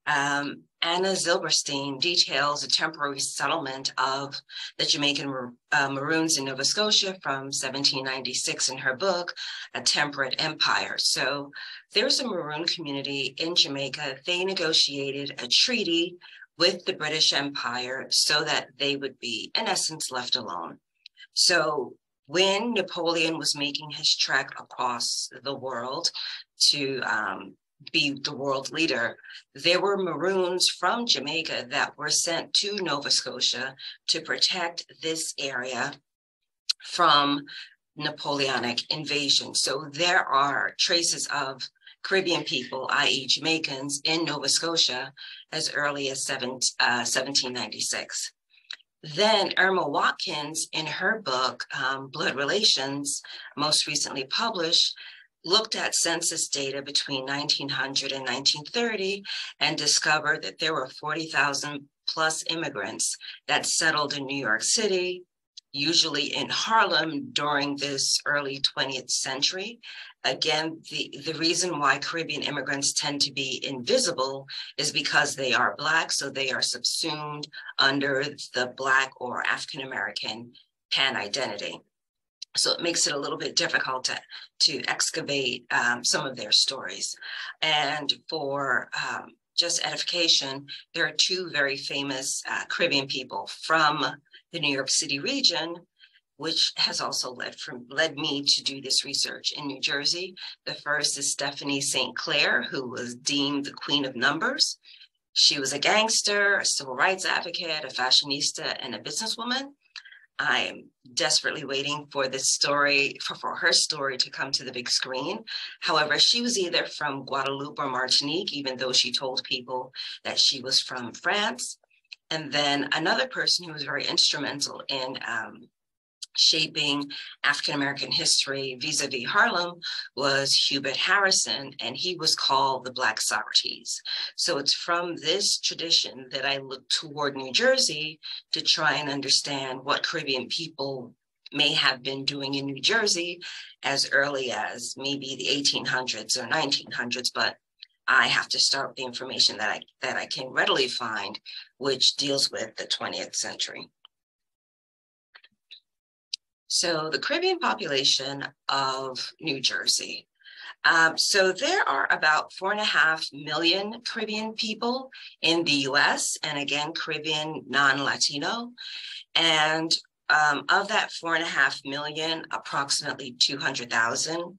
um, Anna Zilberstein details a temporary settlement of the Jamaican uh, Maroons in Nova Scotia from 1796 in her book, A Temperate Empire. So there's a Maroon community in Jamaica. They negotiated a treaty with the British Empire so that they would be, in essence, left alone. So when Napoleon was making his trek across the world to um, be the world leader, there were Maroons from Jamaica that were sent to Nova Scotia to protect this area from Napoleonic invasion. So there are traces of Caribbean people, i.e. Jamaicans, in Nova Scotia as early as seven, uh, 1796. Then Irma Watkins, in her book, um, Blood Relations, most recently published, looked at census data between 1900 and 1930 and discovered that there were 40,000 plus immigrants that settled in New York City, usually in Harlem during this early 20th century. Again, the, the reason why Caribbean immigrants tend to be invisible is because they are Black, so they are subsumed under the Black or African American pan identity. So it makes it a little bit difficult to, to excavate um, some of their stories. And for um, just edification, there are two very famous uh, Caribbean people from the New York City region, which has also led from led me to do this research in New Jersey. The first is Stephanie St. Clair, who was deemed the queen of numbers. She was a gangster, a civil rights advocate, a fashionista, and a businesswoman. I'm desperately waiting for this story, for, for her story to come to the big screen. However, she was either from Guadeloupe or Martinique, even though she told people that she was from France. And then another person who was very instrumental in um, shaping African American history vis-a-vis Harlem was Hubert Harrison, and he was called the Black Socrates. So it's from this tradition that I look toward New Jersey to try and understand what Caribbean people may have been doing in New Jersey as early as maybe the 1800s or 1900s, but I have to start with the information that I that I can readily find, which deals with the 20th century. So the Caribbean population of New Jersey. Um, so there are about four and a half million Caribbean people in the US, and again, Caribbean non-Latino. And um, of that four and a half million, approximately 200,000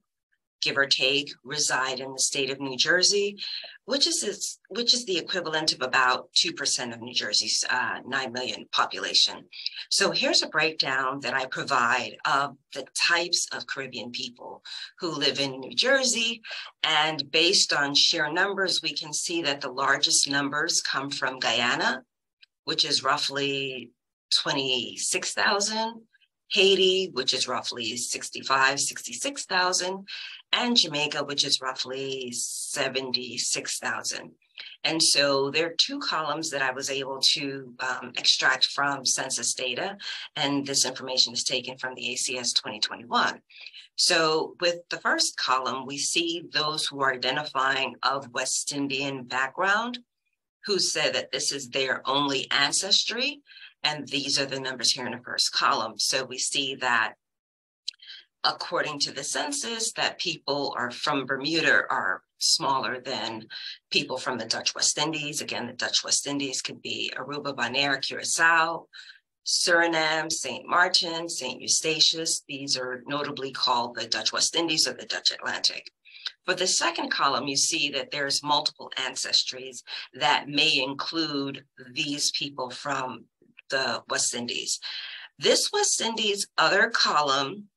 give or take, reside in the state of New Jersey, which is which is the equivalent of about 2% of New Jersey's uh, 9 million population. So here's a breakdown that I provide of the types of Caribbean people who live in New Jersey. And based on sheer numbers, we can see that the largest numbers come from Guyana, which is roughly 26,000. Haiti, which is roughly 65, 66,000, and Jamaica, which is roughly 76,000. And so there are two columns that I was able to um, extract from census data, and this information is taken from the ACS 2021. So with the first column, we see those who are identifying of West Indian background, who said that this is their only ancestry, and these are the numbers here in the first column. So we see that according to the census that people are from Bermuda are smaller than people from the Dutch West Indies. Again, the Dutch West Indies could be Aruba, Bonaire, Curacao, Suriname, St. Martin, St. Eustatius. These are notably called the Dutch West Indies or the Dutch Atlantic. For the second column, you see that there's multiple ancestries that may include these people from the West Indies. This West Indies other column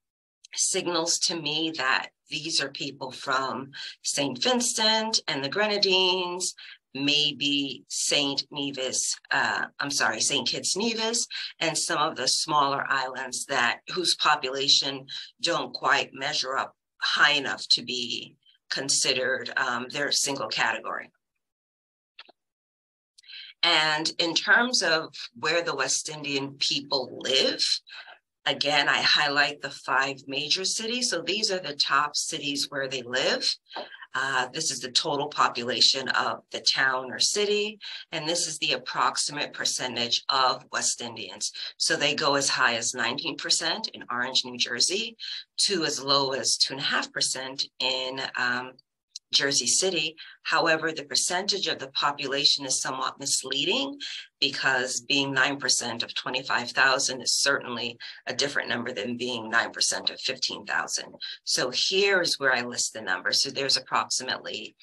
signals to me that these are people from St. Vincent and the Grenadines, maybe St. Nevis, uh, I'm sorry, St. Kitts Nevis, and some of the smaller islands that whose population don't quite measure up high enough to be considered um, their single category. And in terms of where the West Indian people live, again, I highlight the five major cities. So these are the top cities where they live. Uh, this is the total population of the town or city, and this is the approximate percentage of West Indians. So they go as high as 19% in Orange, New Jersey, to as low as 2.5% in um, Jersey City. However, the percentage of the population is somewhat misleading because being 9% of 25,000 is certainly a different number than being 9% of 15,000. So here's where I list the numbers. So there's approximately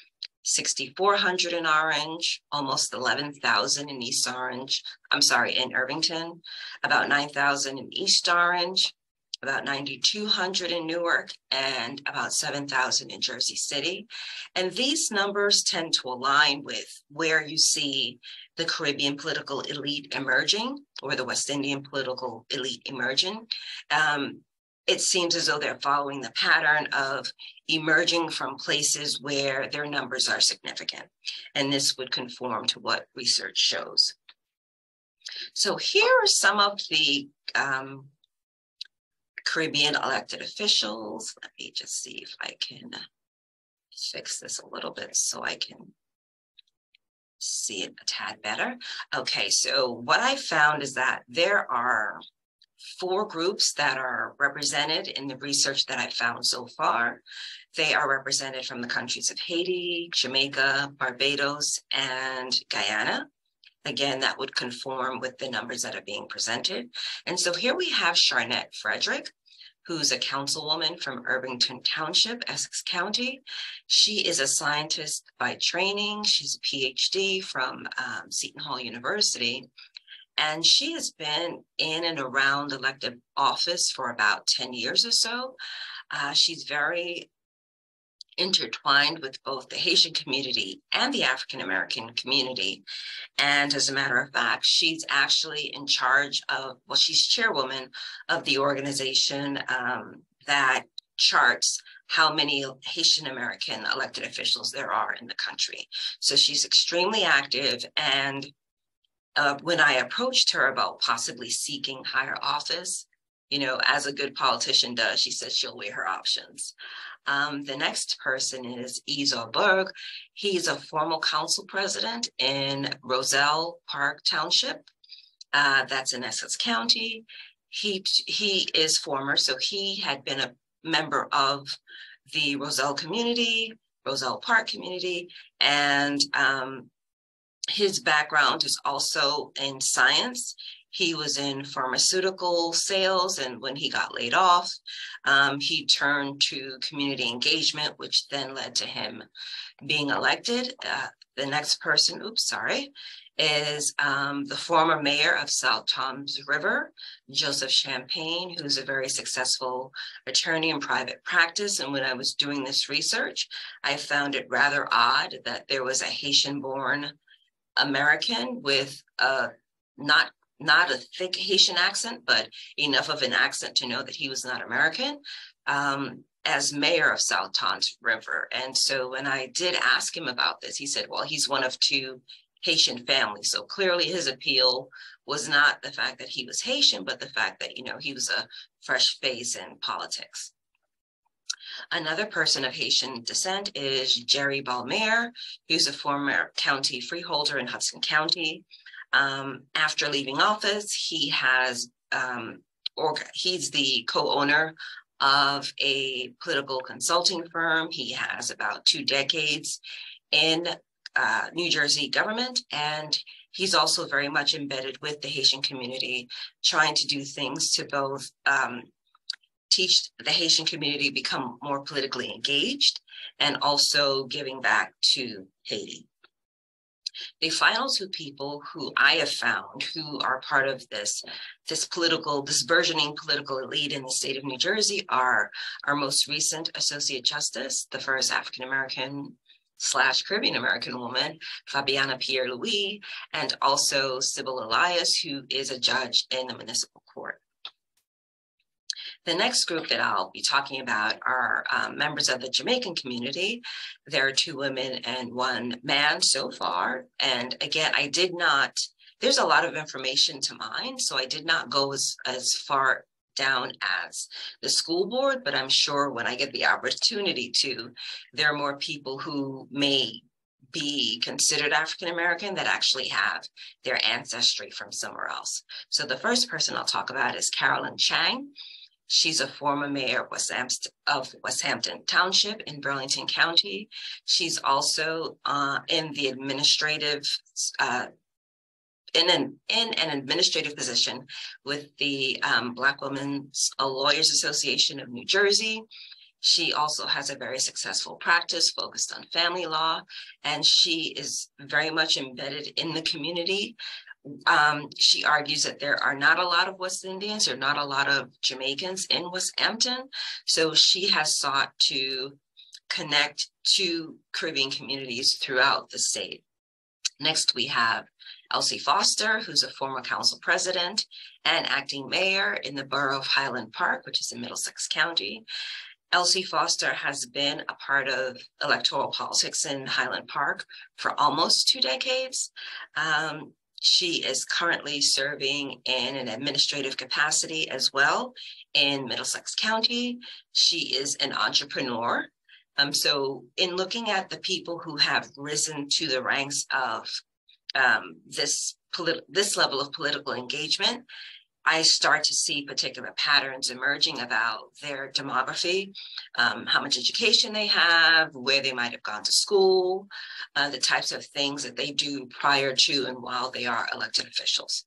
6,400 in Orange, almost 11,000 in East Orange. I'm sorry, in Irvington, about 9,000 in East Orange, about 9,200 in Newark, and about 7,000 in Jersey City. And these numbers tend to align with where you see the Caribbean political elite emerging or the West Indian political elite emerging. Um, it seems as though they're following the pattern of emerging from places where their numbers are significant. And this would conform to what research shows. So here are some of the um, Caribbean elected officials. Let me just see if I can fix this a little bit so I can see it a tad better. Okay, so what I found is that there are four groups that are represented in the research that I found so far. They are represented from the countries of Haiti, Jamaica, Barbados, and Guyana. Again, that would conform with the numbers that are being presented. And so here we have Charnette Frederick, who's a councilwoman from Irvington Township, Essex County. She is a scientist by training. She's a PhD from um, Seton Hall University. And she has been in and around elective office for about 10 years or so. Uh, she's very intertwined with both the Haitian community and the African American community. And as a matter of fact, she's actually in charge of, well, she's chairwoman of the organization um, that charts how many Haitian American elected officials there are in the country. So she's extremely active. And uh, when I approached her about possibly seeking higher office, you know, as a good politician does, she said she'll weigh her options. Um, the next person is Izzo Berg. He's a former council president in Roselle Park Township. Uh, that's in Essex County. He, he is former, so he had been a member of the Roselle community, Roselle Park community, and um, his background is also in science. He was in pharmaceutical sales, and when he got laid off, um, he turned to community engagement, which then led to him being elected. Uh, the next person, oops, sorry, is um, the former mayor of South Toms River, Joseph Champagne, who's a very successful attorney in private practice. And when I was doing this research, I found it rather odd that there was a Haitian born American with a not not a thick Haitian accent, but enough of an accent to know that he was not American, um, as mayor of South Toms River. And so when I did ask him about this, he said, well, he's one of two Haitian families. So clearly his appeal was not the fact that he was Haitian, but the fact that, you know, he was a fresh face in politics. Another person of Haitian descent is Jerry Balmir, who's a former county freeholder in Hudson County. Um, after leaving office, he has, um, or he's the co-owner of a political consulting firm. He has about two decades in uh, New Jersey government, and he's also very much embedded with the Haitian community, trying to do things to both um, teach the Haitian community become more politically engaged and also giving back to Haiti. The final two people who I have found who are part of this, this political, this burgeoning political elite in the state of New Jersey are our most recent Associate Justice, the first African-American slash Caribbean American woman, Fabiana Pierre Louis, and also Sybil Elias, who is a judge in the municipal court. The next group that I'll be talking about are um, members of the Jamaican community. There are two women and one man so far. And again, I did not, there's a lot of information to mine, so I did not go as, as far down as the school board, but I'm sure when I get the opportunity to, there are more people who may be considered African American that actually have their ancestry from somewhere else. So the first person I'll talk about is Carolyn Chang. She's a former mayor of Westampton, of Westampton Township in Burlington County. She's also uh, in the administrative, uh, in an in an administrative position with the um, Black Women's Lawyers Association of New Jersey. She also has a very successful practice focused on family law, and she is very much embedded in the community um, she argues that there are not a lot of West Indians or not a lot of Jamaicans in Westampton. So she has sought to connect to Caribbean communities throughout the state. Next, we have Elsie Foster, who's a former council president and acting mayor in the borough of Highland Park, which is in Middlesex County. Elsie Foster has been a part of electoral politics in Highland Park for almost two decades. Um, she is currently serving in an administrative capacity as well in Middlesex County. She is an entrepreneur. Um, so in looking at the people who have risen to the ranks of um, this, this level of political engagement, I start to see particular patterns emerging about their demography, um, how much education they have, where they might have gone to school, uh, the types of things that they do prior to and while they are elected officials.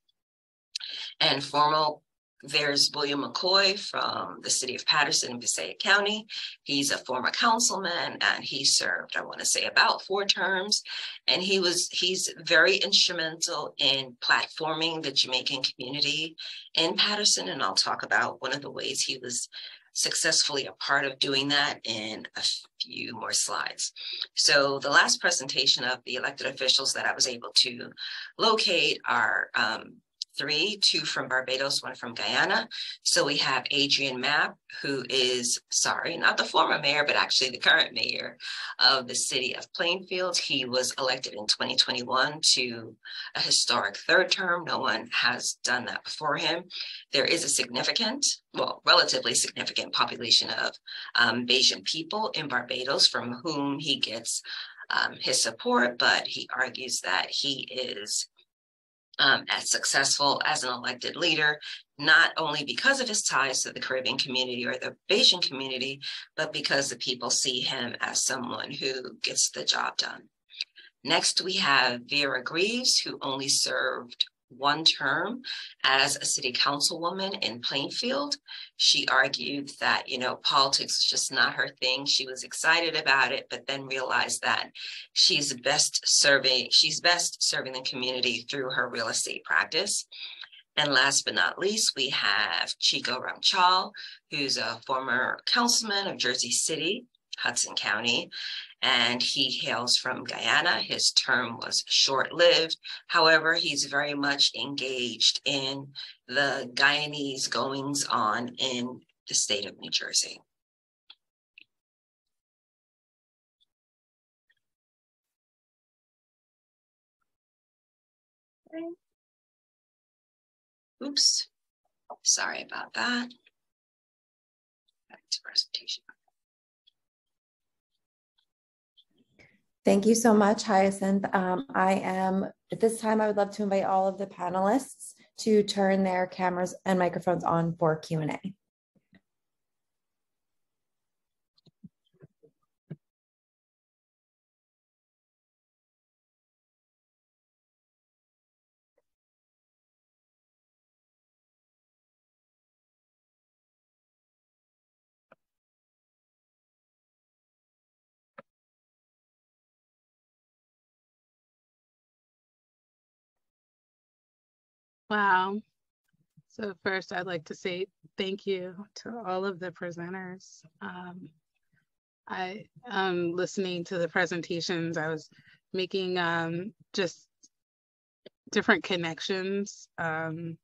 And formal there's William McKoy from the city of Paterson in Passaic County. He's a former councilman and he served, I want to say, about four terms. And he was he's very instrumental in platforming the Jamaican community in Paterson. And I'll talk about one of the ways he was successfully a part of doing that in a few more slides. So the last presentation of the elected officials that I was able to locate are um, three, two from Barbados, one from Guyana. So we have Adrian Mapp, who is, sorry, not the former mayor, but actually the current mayor of the city of Plainfield. He was elected in 2021 to a historic third term. No one has done that before him. There is a significant, well, relatively significant population of um, Bajan people in Barbados from whom he gets um, his support, but he argues that he is um, as successful as an elected leader, not only because of his ties to the Caribbean community or the Bajan community, but because the people see him as someone who gets the job done. Next, we have Vera Greaves, who only served one term as a city councilwoman in Plainfield. She argued that, you know, politics was just not her thing. She was excited about it, but then realized that she's best serving, she's best serving the community through her real estate practice. And last but not least, we have Chico Ramchal, who's a former councilman of Jersey City, Hudson County, and he hails from Guyana. His term was short lived. However, he's very much engaged in the Guyanese goings on in the state of New Jersey. Oops, sorry about that. Back to presentation. Thank you so much, Hyacinth. Um, I am, at this time, I would love to invite all of the panelists to turn their cameras and microphones on for Q&A. Wow. So first, I'd like to say thank you to all of the presenters. Um, I um listening to the presentations. I was making um, just different connections um,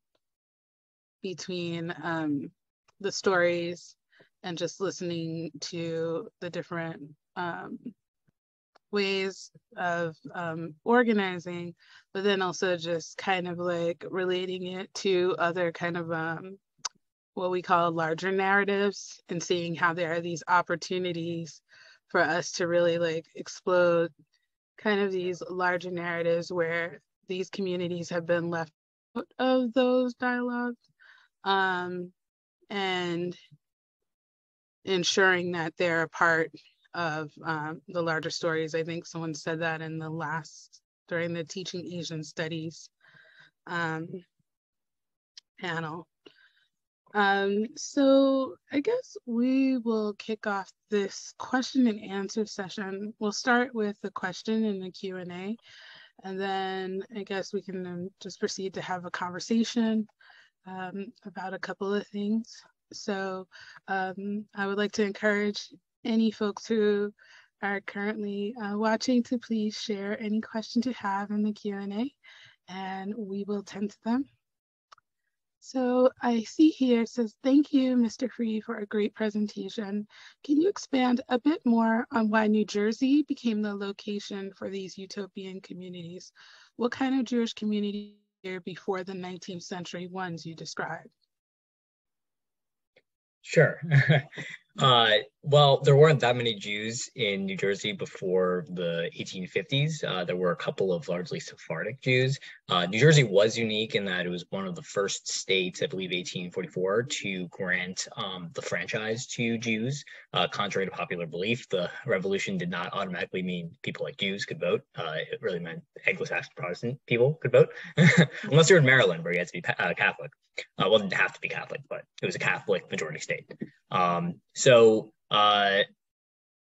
between um, the stories and just listening to the different um, ways of um, organizing, but then also just kind of like relating it to other kind of um, what we call larger narratives and seeing how there are these opportunities for us to really like explode kind of these larger narratives where these communities have been left out of those dialogues um, and ensuring that they're a part of um, the larger stories. I think someone said that in the last, during the Teaching Asian Studies um, panel. Um, so I guess we will kick off this question and answer session. We'll start with the question and the Q&A, and then I guess we can um, just proceed to have a conversation um, about a couple of things. So um, I would like to encourage any folks who are currently uh, watching to please share any questions you have in the Q&A and we will tend to them. So I see here says, thank you, Mr. Fried, for a great presentation. Can you expand a bit more on why New Jersey became the location for these utopian communities? What kind of Jewish community here before the 19th century ones you described? Sure. Uh, well, there weren't that many Jews in New Jersey before the 1850s. Uh, there were a couple of largely Sephardic Jews. Uh, New Jersey was unique in that it was one of the first states, I believe 1844, to grant um, the franchise to Jews. Uh, contrary to popular belief, the revolution did not automatically mean people like Jews could vote. Uh, it really meant Anglo-Saxon Protestant people could vote, unless you're in Maryland where you had to be uh, well, it didn't have to be Catholic, but it was a Catholic majority state. Um, so uh,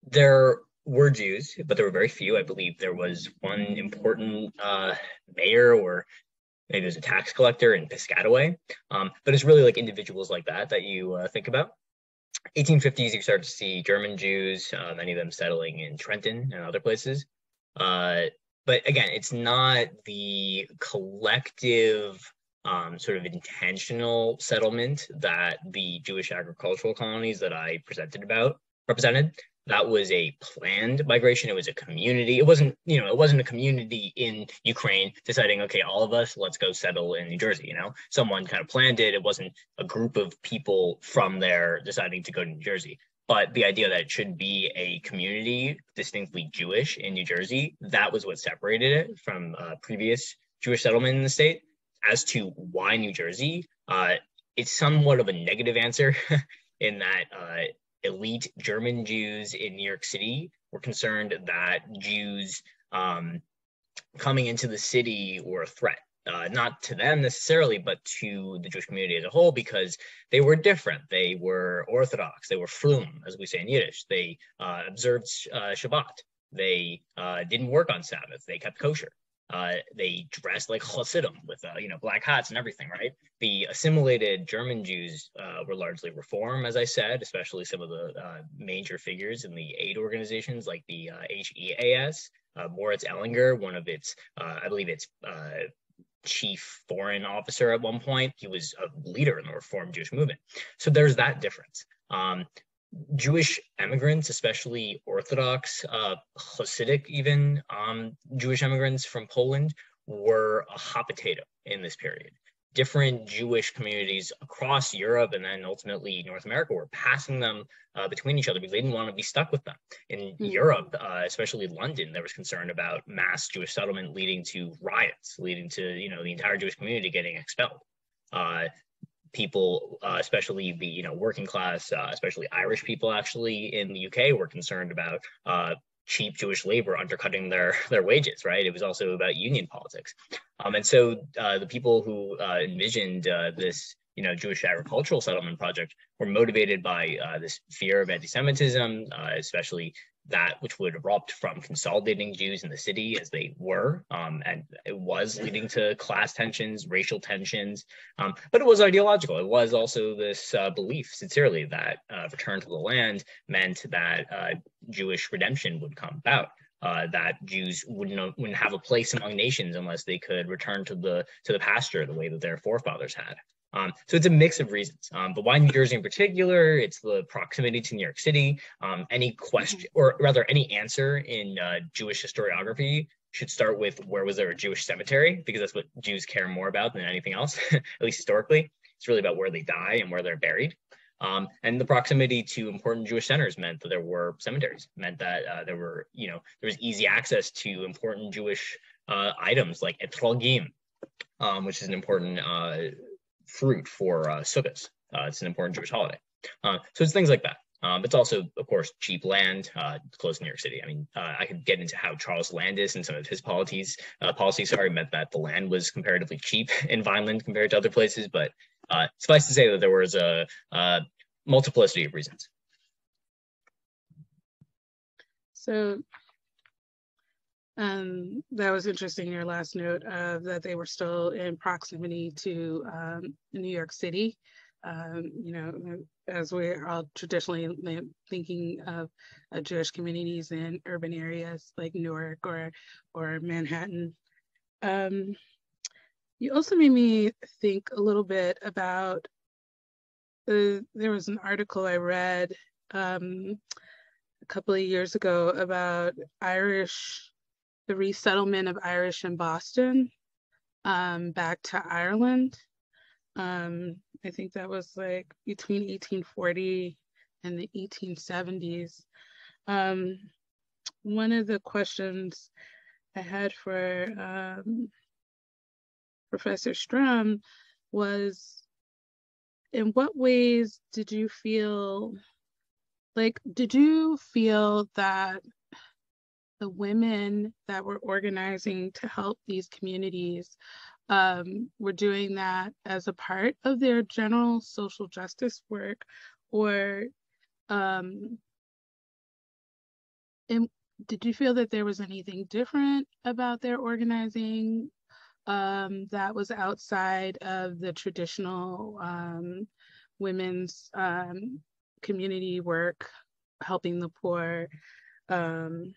there were Jews, but there were very few. I believe there was one important uh, mayor or maybe it was a tax collector in Piscataway. Um, but it's really like individuals like that that you uh, think about. 1850s, you start to see German Jews, uh, many of them settling in Trenton and other places. Uh, but again, it's not the collective um, sort of intentional settlement that the Jewish agricultural colonies that I presented about represented. That was a planned migration. It was a community. It wasn't, you know, it wasn't a community in Ukraine deciding, okay, all of us, let's go settle in New Jersey. You know, someone kind of planned it. It wasn't a group of people from there deciding to go to New Jersey. But the idea that it should be a community distinctly Jewish in New Jersey, that was what separated it from uh, previous Jewish settlement in the state as to why New Jersey, uh, it's somewhat of a negative answer in that uh, elite German Jews in New York City were concerned that Jews um, coming into the city were a threat. Uh, not to them necessarily, but to the Jewish community as a whole, because they were different. They were Orthodox. They were frum, as we say in Yiddish. They uh, observed uh, Shabbat. They uh, didn't work on Sabbath. They kept kosher. Uh, they dressed like Hasidim with uh, you know black hats and everything, right? The assimilated German Jews uh, were largely Reform, as I said, especially some of the uh, major figures in the aid organizations like the HEAS. Uh, Moritz Ellinger, one of its, I believe its chief foreign officer at one point. He was a leader in the Reform Jewish movement. So there's that difference. Um, Jewish immigrants, especially Orthodox, uh, Hasidic, even um, Jewish immigrants from Poland, were a hot potato in this period. Different Jewish communities across Europe and then ultimately North America were passing them uh, between each other because they didn't want to be stuck with them. In mm-hmm. Europe, uh, especially London, there was concern about mass Jewish settlement leading to riots, leading to you know the entire Jewish community getting expelled. Uh, people, uh, especially the you know working class, uh, especially Irish people, actually in the UK, were concerned about uh, cheap Jewish labor undercutting their their wages. Right. It was also about union politics, um, and so uh, the people who uh, envisioned uh, this you know Jewish agricultural settlement project were motivated by this fear of anti-Semitism, especially that which would erupt from consolidating Jews in the city as they were. Um, and it was leading to class tensions, racial tensions, um, but it was ideological. It was also this uh, belief, sincerely, that uh, return to the land meant that uh, Jewish redemption would come about. Uh, that Jews wouldn't wouldn't have a place among nations unless they could return to the to the pasture the way that their forefathers had. Um, so it's a mix of reasons. Um, but why New Jersey in particular? It's the proximity to New York City. Um, any question, mm-hmm. or rather, any answer in uh, Jewish historiography should start with where was there a Jewish cemetery? Because that's what Jews care more about than anything else, at least historically. It's really about where they die and where they're buried. Um, and the proximity to important Jewish centers meant that there were cemeteries, meant that uh, there were, you know, there was easy access to important Jewish uh, items like etrogim, um, which is an important uh, fruit for uh, Sukkot. Uh, it's an important Jewish holiday. Uh, so it's things like that. Um, it's also, of course, cheap land uh, close to New York City. I mean, uh, I could get into how Charles Landis and some of his policies, uh, policies, sorry, meant that the land was comparatively cheap in Vineland compared to other places. But uh, suffice to say that there was a, a multiplicity of reasons. So um, that was interesting, your last note of that they were still in proximity to um, New York City. Um, you know, as we're all traditionally thinking of uh, Jewish communities in urban areas like Newark or, or Manhattan. Um, you also made me think a little bit about, the, there was an article I read um, a couple of years ago about Irish the resettlement of Irish in Boston um, back to Ireland. Um, I think that was like between 1840 and the 1870s. Um, one of the questions I had for um, Professor Strum was in what ways did you feel like, did you feel that the women that were organizing to help these communities um, were doing that as a part of their general social justice work or um, and did you feel that there was anything different about their organizing um, that was outside of the traditional um, women's um, community work, helping the poor, um,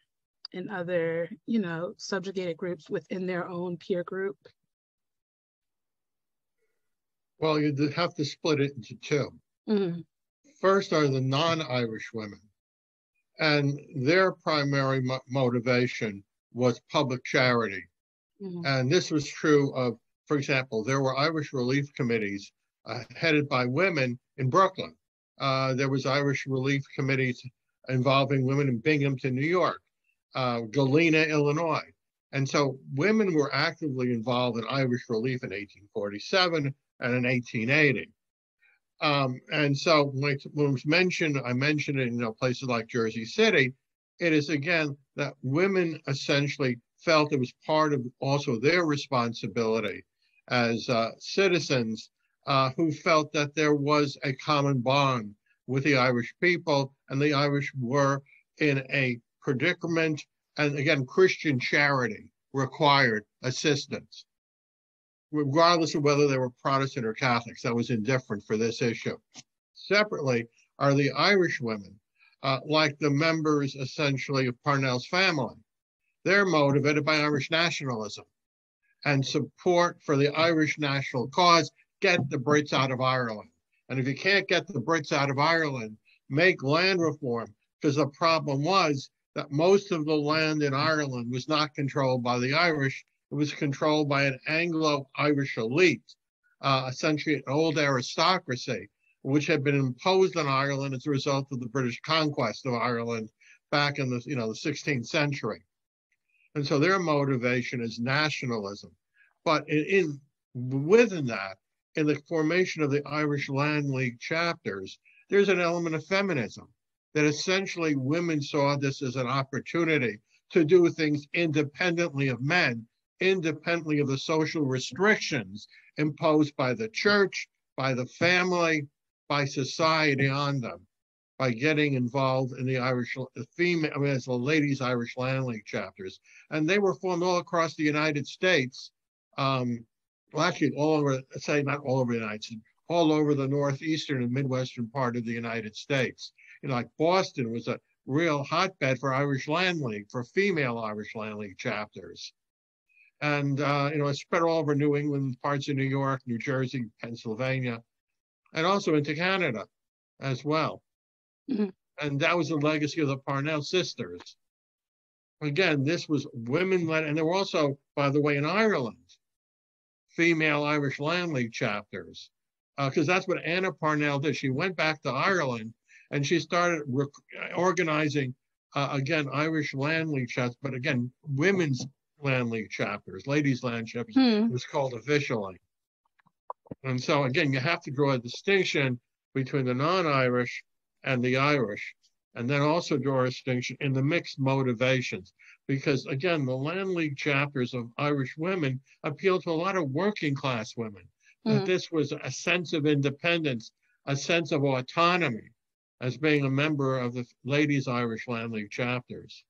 and other, you know, subjugated groups within their own peer group? Well, you have to split it into 2 mm-hmm. First are the non-Irish women, and their primary mo- motivation was public charity. Mm-hmm. And this was true of, for example, there were Irish relief committees uh, headed by women in Brooklyn. Uh, there was Irish relief committees involving women in Binghamton, New York uh, Galena, Illinois. And so women were actively involved in Irish relief in 1847 and in 1880. Um, and so when was mentioned, I mentioned it in you know, places like Jersey City, it is again that women essentially felt it was part of also their responsibility as uh, citizens uh, who felt that there was a common bond with the Irish people and the Irish were in a predicament, and again, Christian charity required assistance, regardless of whether they were Protestant or Catholics. That was indifferent for this issue. Separately are the Irish women, uh, like the members essentially of Parnell's family. They're motivated by Irish nationalism and support for the Irish national cause. Get the Brits out of Ireland. And if you can't get the Brits out of Ireland, make land reform. Because the problem was that most of the land in Ireland was not controlled by the Irish. It was controlled by an Anglo-Irish elite, uh, essentially an old aristocracy, which had been imposed on Ireland as a result of the British conquest of Ireland back in the you know the 16th century. And so their motivation is nationalism. But in, in within that, in the formation of the Irish Land League chapters, there's an element of feminism that essentially women saw this as an opportunity to do things independently of men, independently of the social restrictions imposed by the church, by the family, by society on them. by getting involved in the Irish female, I mean, it's the ladies Irish Land League chapters, and they were formed all across the United States. Um, well, actually, all over, say not all over the United States, all over the northeastern and midwestern part of the United States. You know, like Boston was a real hotbed for Irish Land League, for female Irish Land League chapters. And, uh, you know, it spread all over New England, parts of New York, New Jersey, Pennsylvania, and also into Canada as well. Mm-hmm. And that was the legacy of the Parnell sisters. Again, this was women led, and there were also, by the way, in Ireland, female Irish Land League chapters, because uh, that's what Anna Parnell did. She went back to Ireland and she started rec- organizing, uh, again, Irish Land League chapters, but again, women's Land League chapters, ladies' land chapters, hmm. was called officially. And so, again, you have to draw a distinction between the non Irish and the Irish, and then also draw a distinction in the mixed motivations. Because again, the Land League chapters of Irish women appeal to a lot of working class women. Mm. That this was a sense of independence, a sense of autonomy as being a member of the Ladies Irish Land League chapters.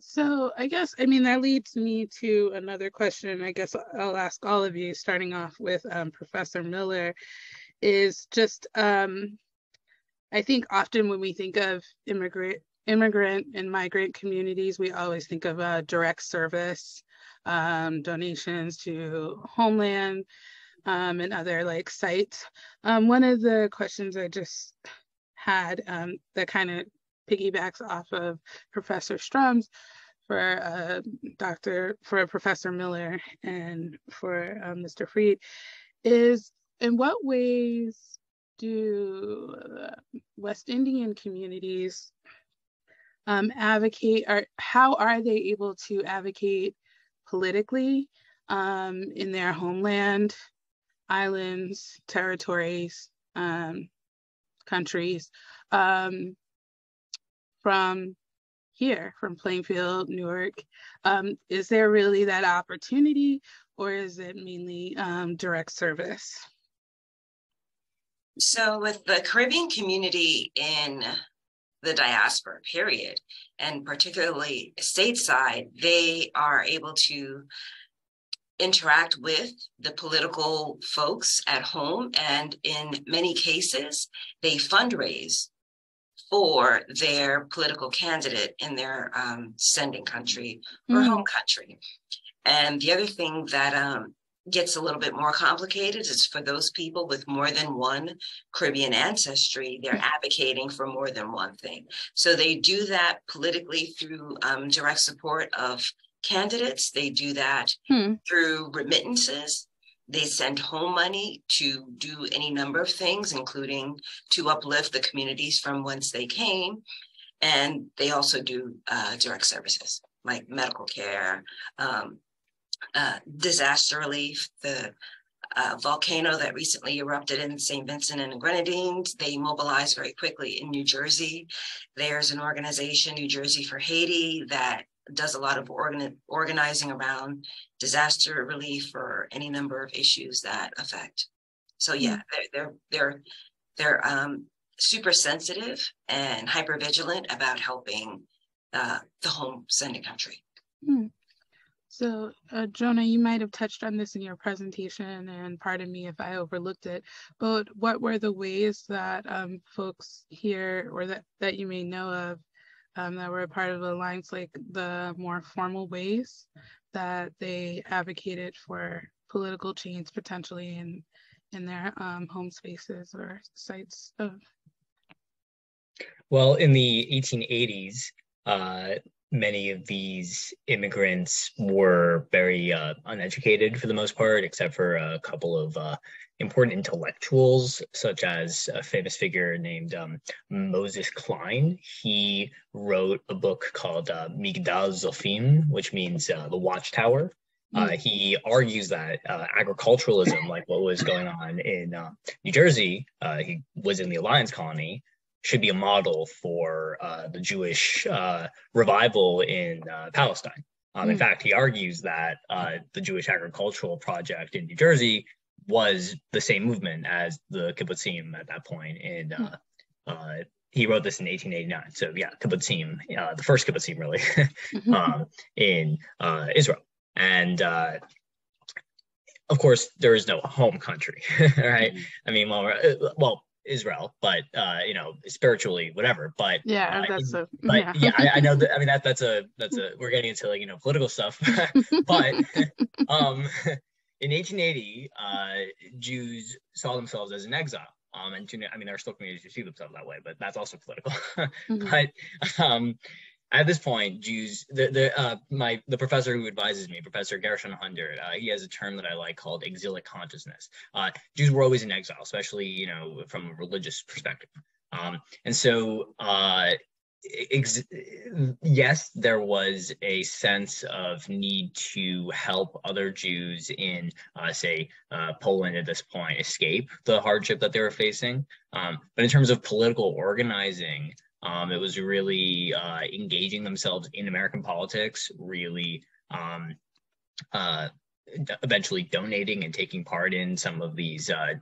So I guess, I mean, that leads me to another question. I guess I'll ask all of you, starting off with um, Professor Miller, is just um, I think often when we think of immigrant immigrant and migrant communities, we always think of direct service, um, donations to Homeland um, and other like sites. Um, one of the questions I just had um, that kind of piggybacks off of Professor Strum's for uh, Dr. for Professor Miller and for Mr. Fried is in what ways do uh, West Indian communities um, advocate, or how are they able to advocate politically um, in their homeland, islands, territories, um, countries um, from here, from Plainfield, Newark? Um, is there really that opportunity, or is it mainly um, direct service? So, with the Caribbean community in the diaspora, period, and particularly stateside, they are able to interact with the political folks at home. And in many cases, they fundraise for their political candidate in their um, sending country or mm. home country. And the other thing that um, gets a little bit more complicated is for those people with more than one Caribbean ancestry, they're hmm. advocating for more than one thing. So they do that politically through um, direct support of candidates. They do that hmm. through remittances. They send home money to do any number of things, including to uplift the communities from whence they came. And they also do uh, direct services like medical care, um, uh, disaster relief, the uh, volcano that recently erupted in St. Vincent and Grenadines. They mobilized very quickly in New Jersey. There's an organization, New Jersey for Haiti, that does a lot of organ- organizing around disaster relief or any number of issues that affect. So yeah, mm. they're they're they're, they're um, super sensitive and hyper vigilant about helping uh, the home sending country. Mm. So, uh, Jonah, you might have touched on this in your presentation, and pardon me if I overlooked it, but what were the ways that um, folks here or that, that you may know of um, that were a part of the Alliance, like the more formal ways that they advocated for political change potentially in, in their um, home spaces or sites of? Well, in the 1880s, uh, many of these immigrants were very uh, uneducated for the most part, except for a couple of uh, important intellectuals, such as a famous figure named um, Moses Klein. He wrote a book called uh, Migdal Zophim, which means uh, the Watchtower. Uh, hmm. he argues that uh, agriculturalism, like what was going on in uh, New Jersey, uh, he was in the Alliance colony, should be a model for uh, the Jewish uh, revival in uh, Palestine. Um, mm. In hmm. fact, he argues that uh, the Jewish Agricultural Project in New Jersey was the same movement as the kibbutzim at that point in uh, uh, he wrote this in 1889. So yeah, kibbutzim, uh, the first kibbutzim really Mhm. um, in uh, Israel, and uh, of course there is no home country, right? Mhm. I mean, well, well, Israel, but uh, you know, spiritually, whatever. But Yeah, uh, that's a but yeah. yeah, I, I know that. I mean, that that's a that's a we're getting into like you know political stuff, but um, in 1880, uh, Jews saw themselves as an exile. Um, and to, I mean, there are still communities who see themselves that way, but that's also political. Mhm. but um, at this point, Jews, the the uh, my the professor who advises me, Professor Gershon Hundert, uh, he has a term that I like called exilic consciousness. Uh, Jews were always in exile, especially you know from a religious perspective. Um, and so, uh, yes, there was a sense of need to help other Jews in, uh, say, uh, Poland at this point escape the hardship that they were facing. Um, but in terms of political organizing, um, it was really uh, engaging themselves in American politics, really um, uh, eventually donating and taking part in some of these, uh,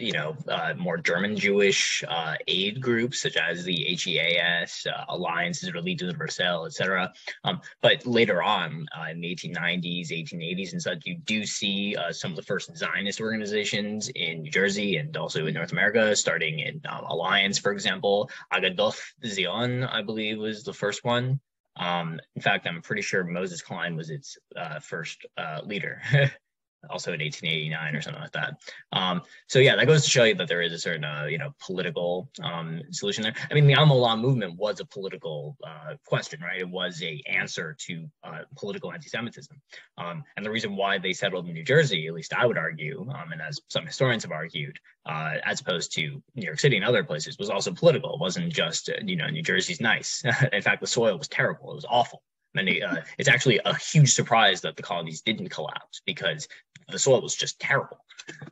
you know, uh, more German Jewish uh, aid groups, such as the HEAS, uh, Alliance Israélite Universelle, et cetera. Um, but later on, uh, in the 1890s, 1880s, and such, you do see uh, some of the first Zionist organizations in New Jersey and also in North America, starting in um, Alliance, for example. Agadoth Zion, I believe, was the first one. Um, in fact, I'm pretty sure Moses Klein was its uh, first leader, also in 1889 or something like that. Um, so yeah, that goes to show you that there is a certain, uh, you know, political um, solution there. I mean, the Am Olam movement was a political uh, question, right? It was a answer to uh, political anti-Semitism, um, and the reason why they settled in New Jersey, at least I would argue, um, and as some historians have argued, uh, as opposed to New York City and other places, was also political. It wasn't just, uh, you know, New Jersey's nice. in fact, the soil was terrible. It was awful. Many, uh, it's actually a huge surprise that the colonies didn't collapse because the soil was just terrible.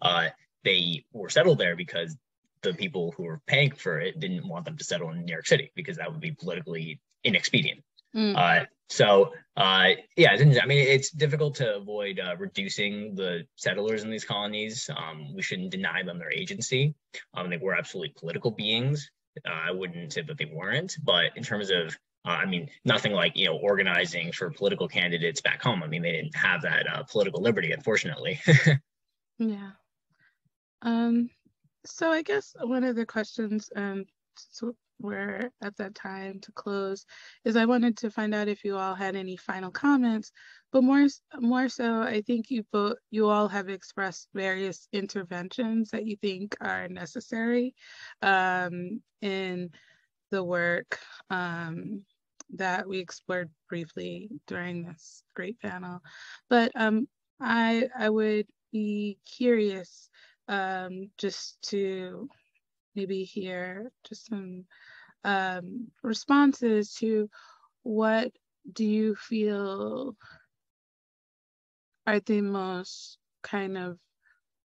Uh, they were settled there because the people who were paying for it didn't want them to settle in New York City because that would be politically inexpedient. Mm. Uh, so uh, yeah, it's, I mean, it's difficult to avoid uh, reducing the settlers in these colonies. Um, we shouldn't deny them their agency. Um, they were absolutely political beings. Uh, I wouldn't say that they weren't, but in terms of, uh, I mean, nothing like you know organizing for political candidates back home. I mean, they didn't have that uh, political liberty, unfortunately. Yeah. Um, so I guess one of the questions um were at that time to close is I wanted to find out if you all had any final comments, but more more so I think you both you all have expressed various interventions that you think are necessary um in the work um that we explored briefly during this great panel. But um I I would be curious um, just to maybe hear just some um, responses to what do you feel are the most kind of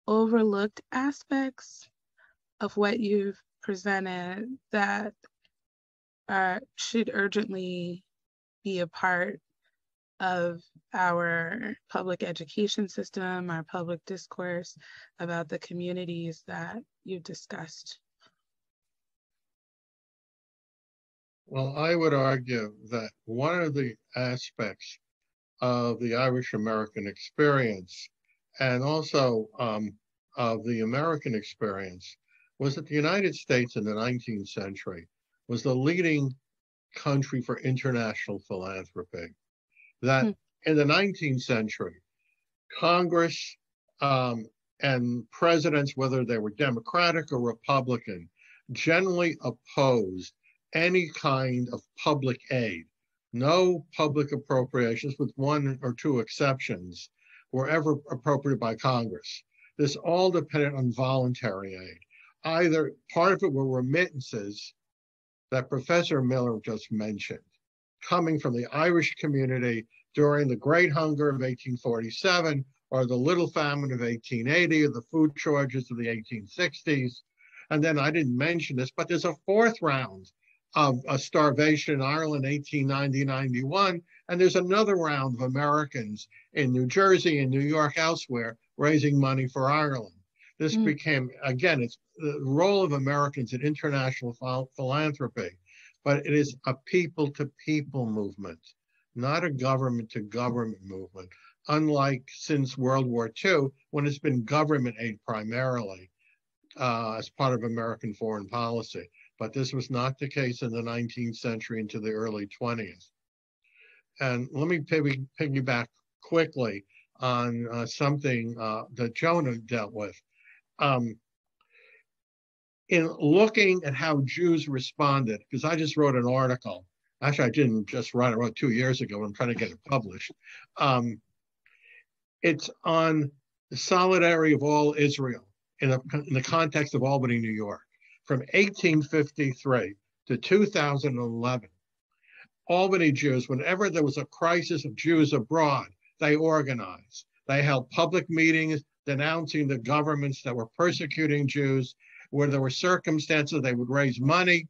overlooked aspects of what you've presented that uh, should urgently be a part of our public education system, our public discourse about the communities that you've discussed. Well, I would argue that one of the aspects of the Irish American experience and also um, of the American experience was that the United States in the 19th century was the leading country for international philanthropy. That Hmm. in the 19th century, Congress um, and presidents, whether they were Democratic or Republican, generally opposed any kind of public aid. No public appropriations, with one or two exceptions, were ever appropriated by Congress. This all depended on voluntary aid. Either part of it were remittances that Professor Miller just mentioned, coming from the Irish community during the Great Hunger of 1847 or the Little Famine of 1880 or the food shortages of the 1860s. And then I didn't mention this, but there's a fourth round of a starvation in Ireland, 1890 91. And there's another round of Americans in New Jersey and New York, elsewhere, raising money for Ireland. This Mm. became, again, it's the role of Americans in international phil- philanthropy, but it is a people to people movement, not a government to government movement. Unlike since World War II, when it's been government aid primarily uh, as part of American foreign policy. But this was not the case in the 19th century into the early 20th. And let me piggy, piggyback quickly on uh, something uh, that Jonah dealt with. Um, in looking at how Jews responded, because I just wrote an article. Actually, I didn't just write it, I wrote two years ago. I'm trying to get it published. Um, it's on the solidarity of all Israel in, in the context of Albany, New York. From 1853 to 2011, Albany Jews, whenever there was a crisis of Jews abroad, they organized. They held public meetings denouncing the governments that were persecuting Jews. Where there were circumstances, they would raise money.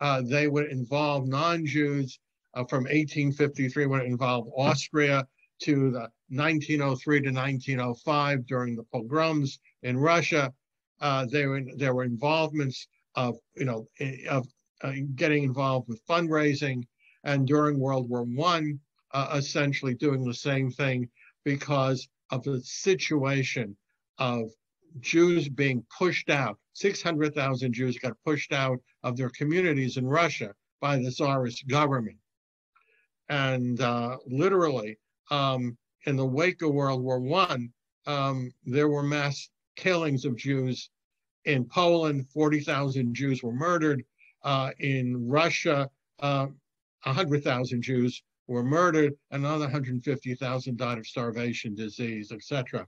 Uh, they would involve non-Jews uh, from 1853 when it involved Austria to the 1903 to 1905 during the pogroms in Russia. Uh, there, were, there were involvements of, you know, of uh, getting involved with fundraising, and during World War One, uh, essentially doing the same thing because of the situation of Jews being pushed out. 600,000 Jews got pushed out of their communities in Russia by the Tsarist government. And uh, literally, um, in the wake of World War One, um, there were mass killings of Jews in Poland. 40,000 Jews were murdered. Uh, in Russia, uh, 100,000 Jews were murdered. Another 150,000 died of starvation, disease, etc.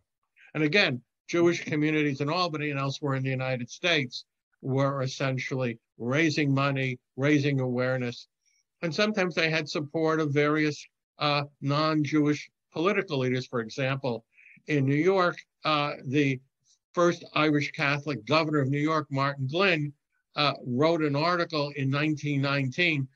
And again, Jewish communities in Albany and elsewhere in the United States were essentially raising money, raising awareness, and sometimes they had support of various uh, non-Jewish political leaders. For example, in New York, uh, the first Irish Catholic governor of New York, Martin Glynn, uh, wrote an article in 1919,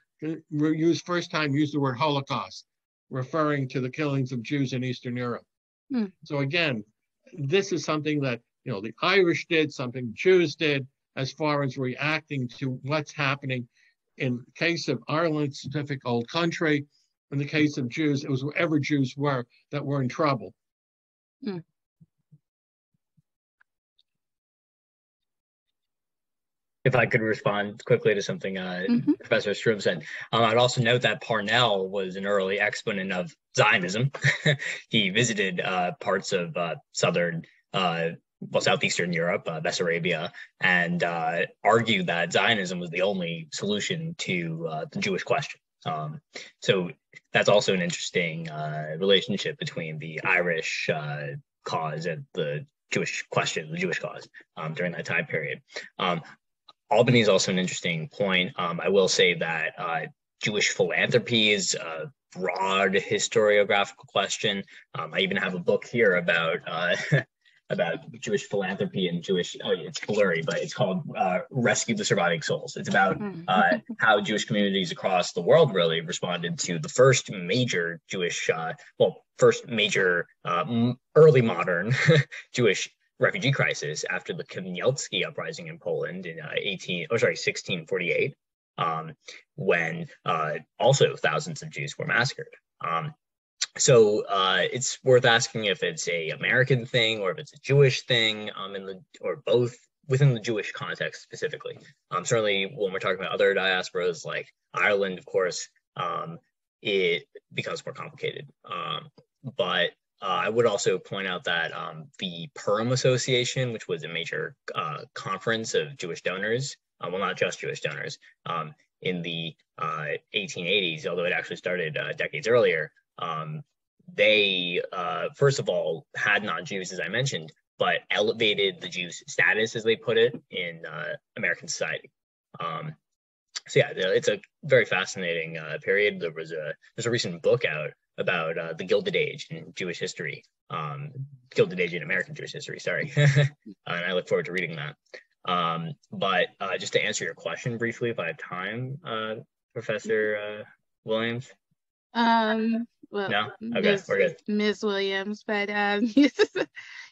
used first time used the word Holocaust, referring to the killings of Jews in Eastern Europe. Hmm. So again, this is something that you know the Irish did, something Jews did, as far as reacting to what's happening. In case of Ireland, specific old country, in the case of Jews, it was wherever Jews were that were in trouble. Hmm. If I could respond quickly to something uh, Mhm. Professor Strum said, um, I'd also note that Parnell was an early exponent of Zionism. he visited uh, parts of uh, southern, uh, well, southeastern Europe, uh, Bessarabia, and uh, argued that Zionism was the only solution to uh, the Jewish question. Um, so that's also an interesting uh, relationship between the Irish uh, cause and the Jewish question, the Jewish cause um, during that time period. Um, Albany is also an interesting point. Um, I will say that uh, Jewish philanthropy is a broad historiographical question. Um, I even have a book here about uh, about Jewish philanthropy and Jewish. Oh, it's blurry, but it's called uh, "Rescue the Surviving Souls." It's about Mm. uh, how Jewish communities across the world really responded to the first major Jewish, uh, well, first major uh, early modern Jewish refugee crisis after the Khmelnytsky uprising in Poland in uh, 18, oh sorry, 1648, um, when uh, also thousands of Jews were massacred. Um, so uh, it's worth asking if it's a American thing or if it's a Jewish thing, um, in the or both within the Jewish context specifically. Um, certainly, when we're talking about other diasporas like Ireland, of course, um, it becomes more complicated. Um, but uh, I would also point out that um, the Purim Association, which was a major uh, conference of Jewish donors, uh, well, not just Jewish donors, um, in the 1880s, although it actually started decades earlier, um, they, uh, first of all, had non-Jews, as I mentioned, but elevated the Jews' status, as they put it, in uh, American society. Um, so yeah, it's a very fascinating uh, period. There was a there's a recent book out about uh, the Gilded Age in Jewish history, um, Gilded Age in American Jewish history. Sorry, and I look forward to reading that. Um, but uh, just to answer your question briefly, if I have time, uh, Professor uh, Williams. Um, well, no, okay, Ms. we're good. Ms. Williams, but um,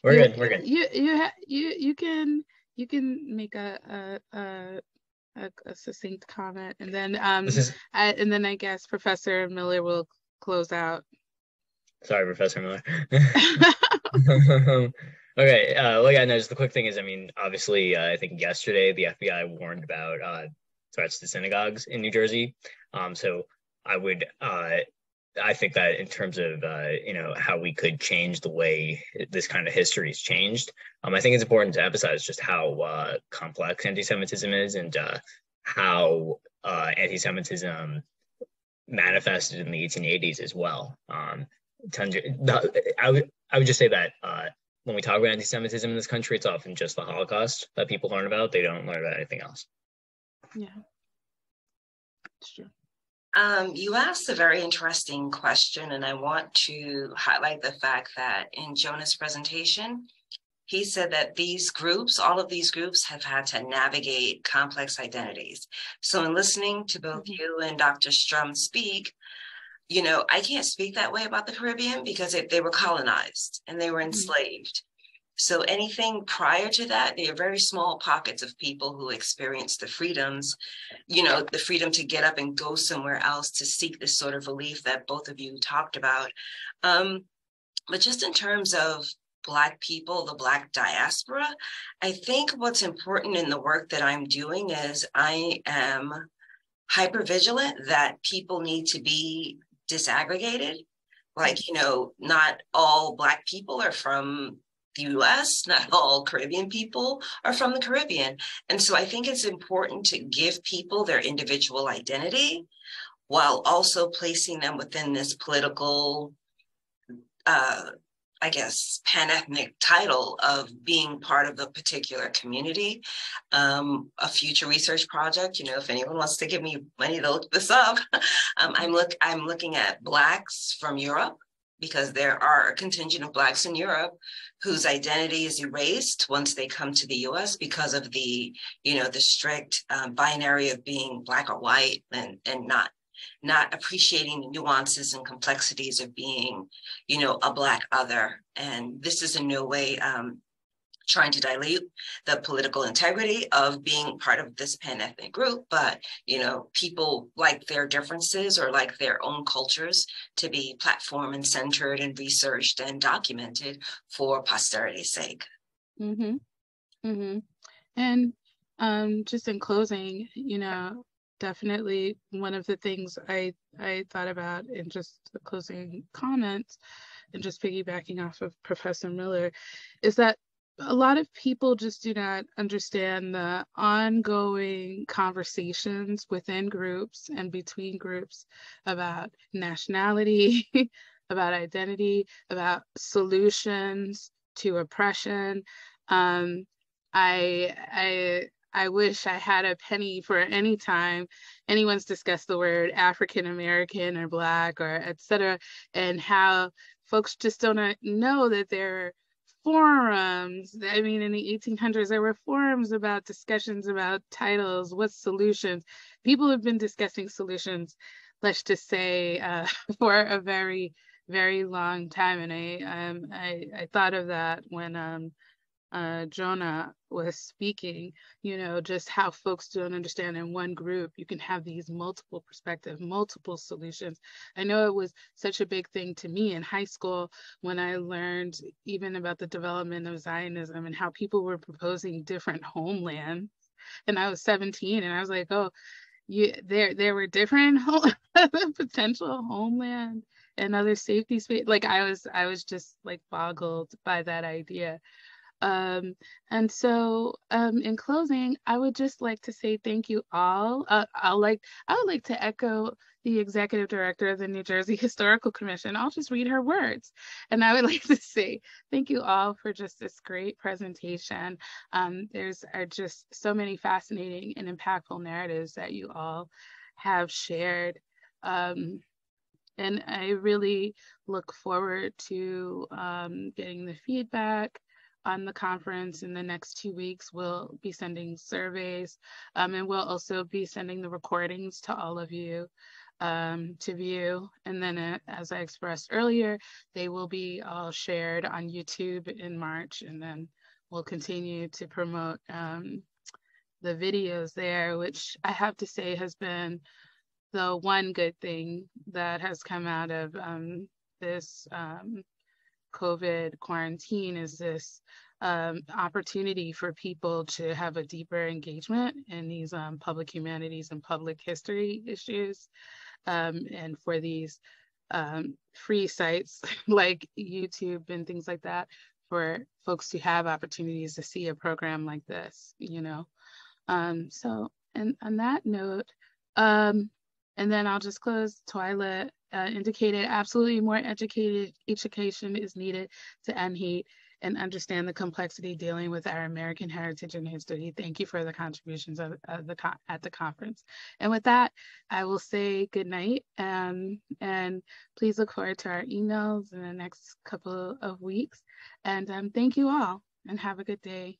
We're you, good. We're good. You you ha- you you can you can make a a a, a, a succinct comment, and then um, is I, and then I guess Professor Miller will close out. sorry, Professor Miller. okay. Uh, well, yeah, no, just the quick thing is, I mean, obviously, uh, I think yesterday the FBI warned about uh, threats to synagogues in New Jersey. Um, so I would, uh, I think that in terms of, uh, you know, how we could change the way this kind of history has changed, um, I think it's important to emphasize just how uh, complex anti-Semitism is and uh, how uh, anti-Semitism manifested in the 1880s as well. Um, tons of- the- I would I would just say that uh, when we talk about anti-Semitism in this country, it's often just the Holocaust that people learn about. They don't learn about anything else. Yeah, it's true. Um, you asked a very interesting question, and I want to highlight the fact that in Jonah's presentation, he said that these groups, all of these groups, have had to navigate complex identities. So, in listening to both Mhm. you and Dr. Strum speak, you know, I can't speak that way about the Caribbean because they, they were colonized and they were Mhm. enslaved. So anything prior to that, they are very small pockets of people who experienced the freedoms, you know, the freedom to get up and go somewhere else to seek this sort of relief that both of you talked about. Um, but just in terms of Black people, the Black diaspora, I think what's important in the work that I'm doing is I am hyper vigilant that people need to be disaggregated. Like, you know, not all Black people are from the US, not all Caribbean people are from the Caribbean. And so I think it's important to give people their individual identity while also placing them within this political, uh, I guess, pan ethnic title of being part of a particular community. Um, a future research project, you know, if anyone wants to give me money to look this up, um, I'm look I'm looking at blacks from Europe because there are a contingent of blacks in Europe whose identity is erased once they come to the US because of the, you know, the strict um, binary of being black or white and, and not not appreciating the nuances and complexities of being, you know, a black other. And this is in no way um, trying to dilute the political integrity of being part of this pan-ethnic group, but you know, people like their differences or like their own cultures to be platform and centered and researched and documented for posterity's sake. Mm-hmm. Mm-hmm. And um, just in closing, you know, definitely one of the things I I thought about in just closing comments and just piggybacking off of Professor Miller is that a lot of people just do not understand the ongoing conversations within groups and between groups about nationality, about identity, about solutions to oppression. Um, I I I wish I had a penny for any time anyone's discussed the word African American or Black or et cetera, and how folks just don't know that there are forums. I mean, in the 1800s, there were forums about discussions about titles, what solutions. People have been discussing solutions, let's just say, uh, for a very, very long time. And I, um, I, I thought of that when um, uh, Jonah was speaking, you know, just how folks don't understand in one group, you can have these multiple perspectives, multiple solutions. I know it was such a big thing to me in high school when I learned even about the development of Zionism and how people were proposing different homelands. And I was 17 and I was like, oh, you, there, there were different potential homeland and other safety space. Like I was, I was just like boggled by that idea. Um, and so um, in closing, I would just like to say thank you all. Uh, I like I would like to echo the executive director of the New Jersey Historical Commission. I'll just read her words. And I would like to say thank you all for just this great presentation. Um, there's are just so many fascinating and impactful narratives that you all have shared. Um, and I really look forward to um, getting the feedback on the conference in the next two weeks. We'll be sending surveys um, and we'll also be sending the recordings to all of you um, to view. And then, uh, as I expressed earlier, they will be all shared on YouTube in March. And then we'll continue to promote um, the videos there, which I have to say has been the one good thing that has come out of um, this um, COVID quarantine is this um, opportunity for people to have a deeper engagement in these um, public humanities and public history issues, um, and for these um, free sites like YouTube and things like that for folks to have opportunities to see a program like this, you know. Um, so, and on that note, and then I'll just close. Twyla uh, indicated absolutely more educated education is needed to end hate and understand the complexity dealing with our American heritage and history. Thank you for the contributions of, of the at the conference. And with that, I will say good night um, and please look forward to our emails in the next couple of weeks. And um, thank you all and have a good day.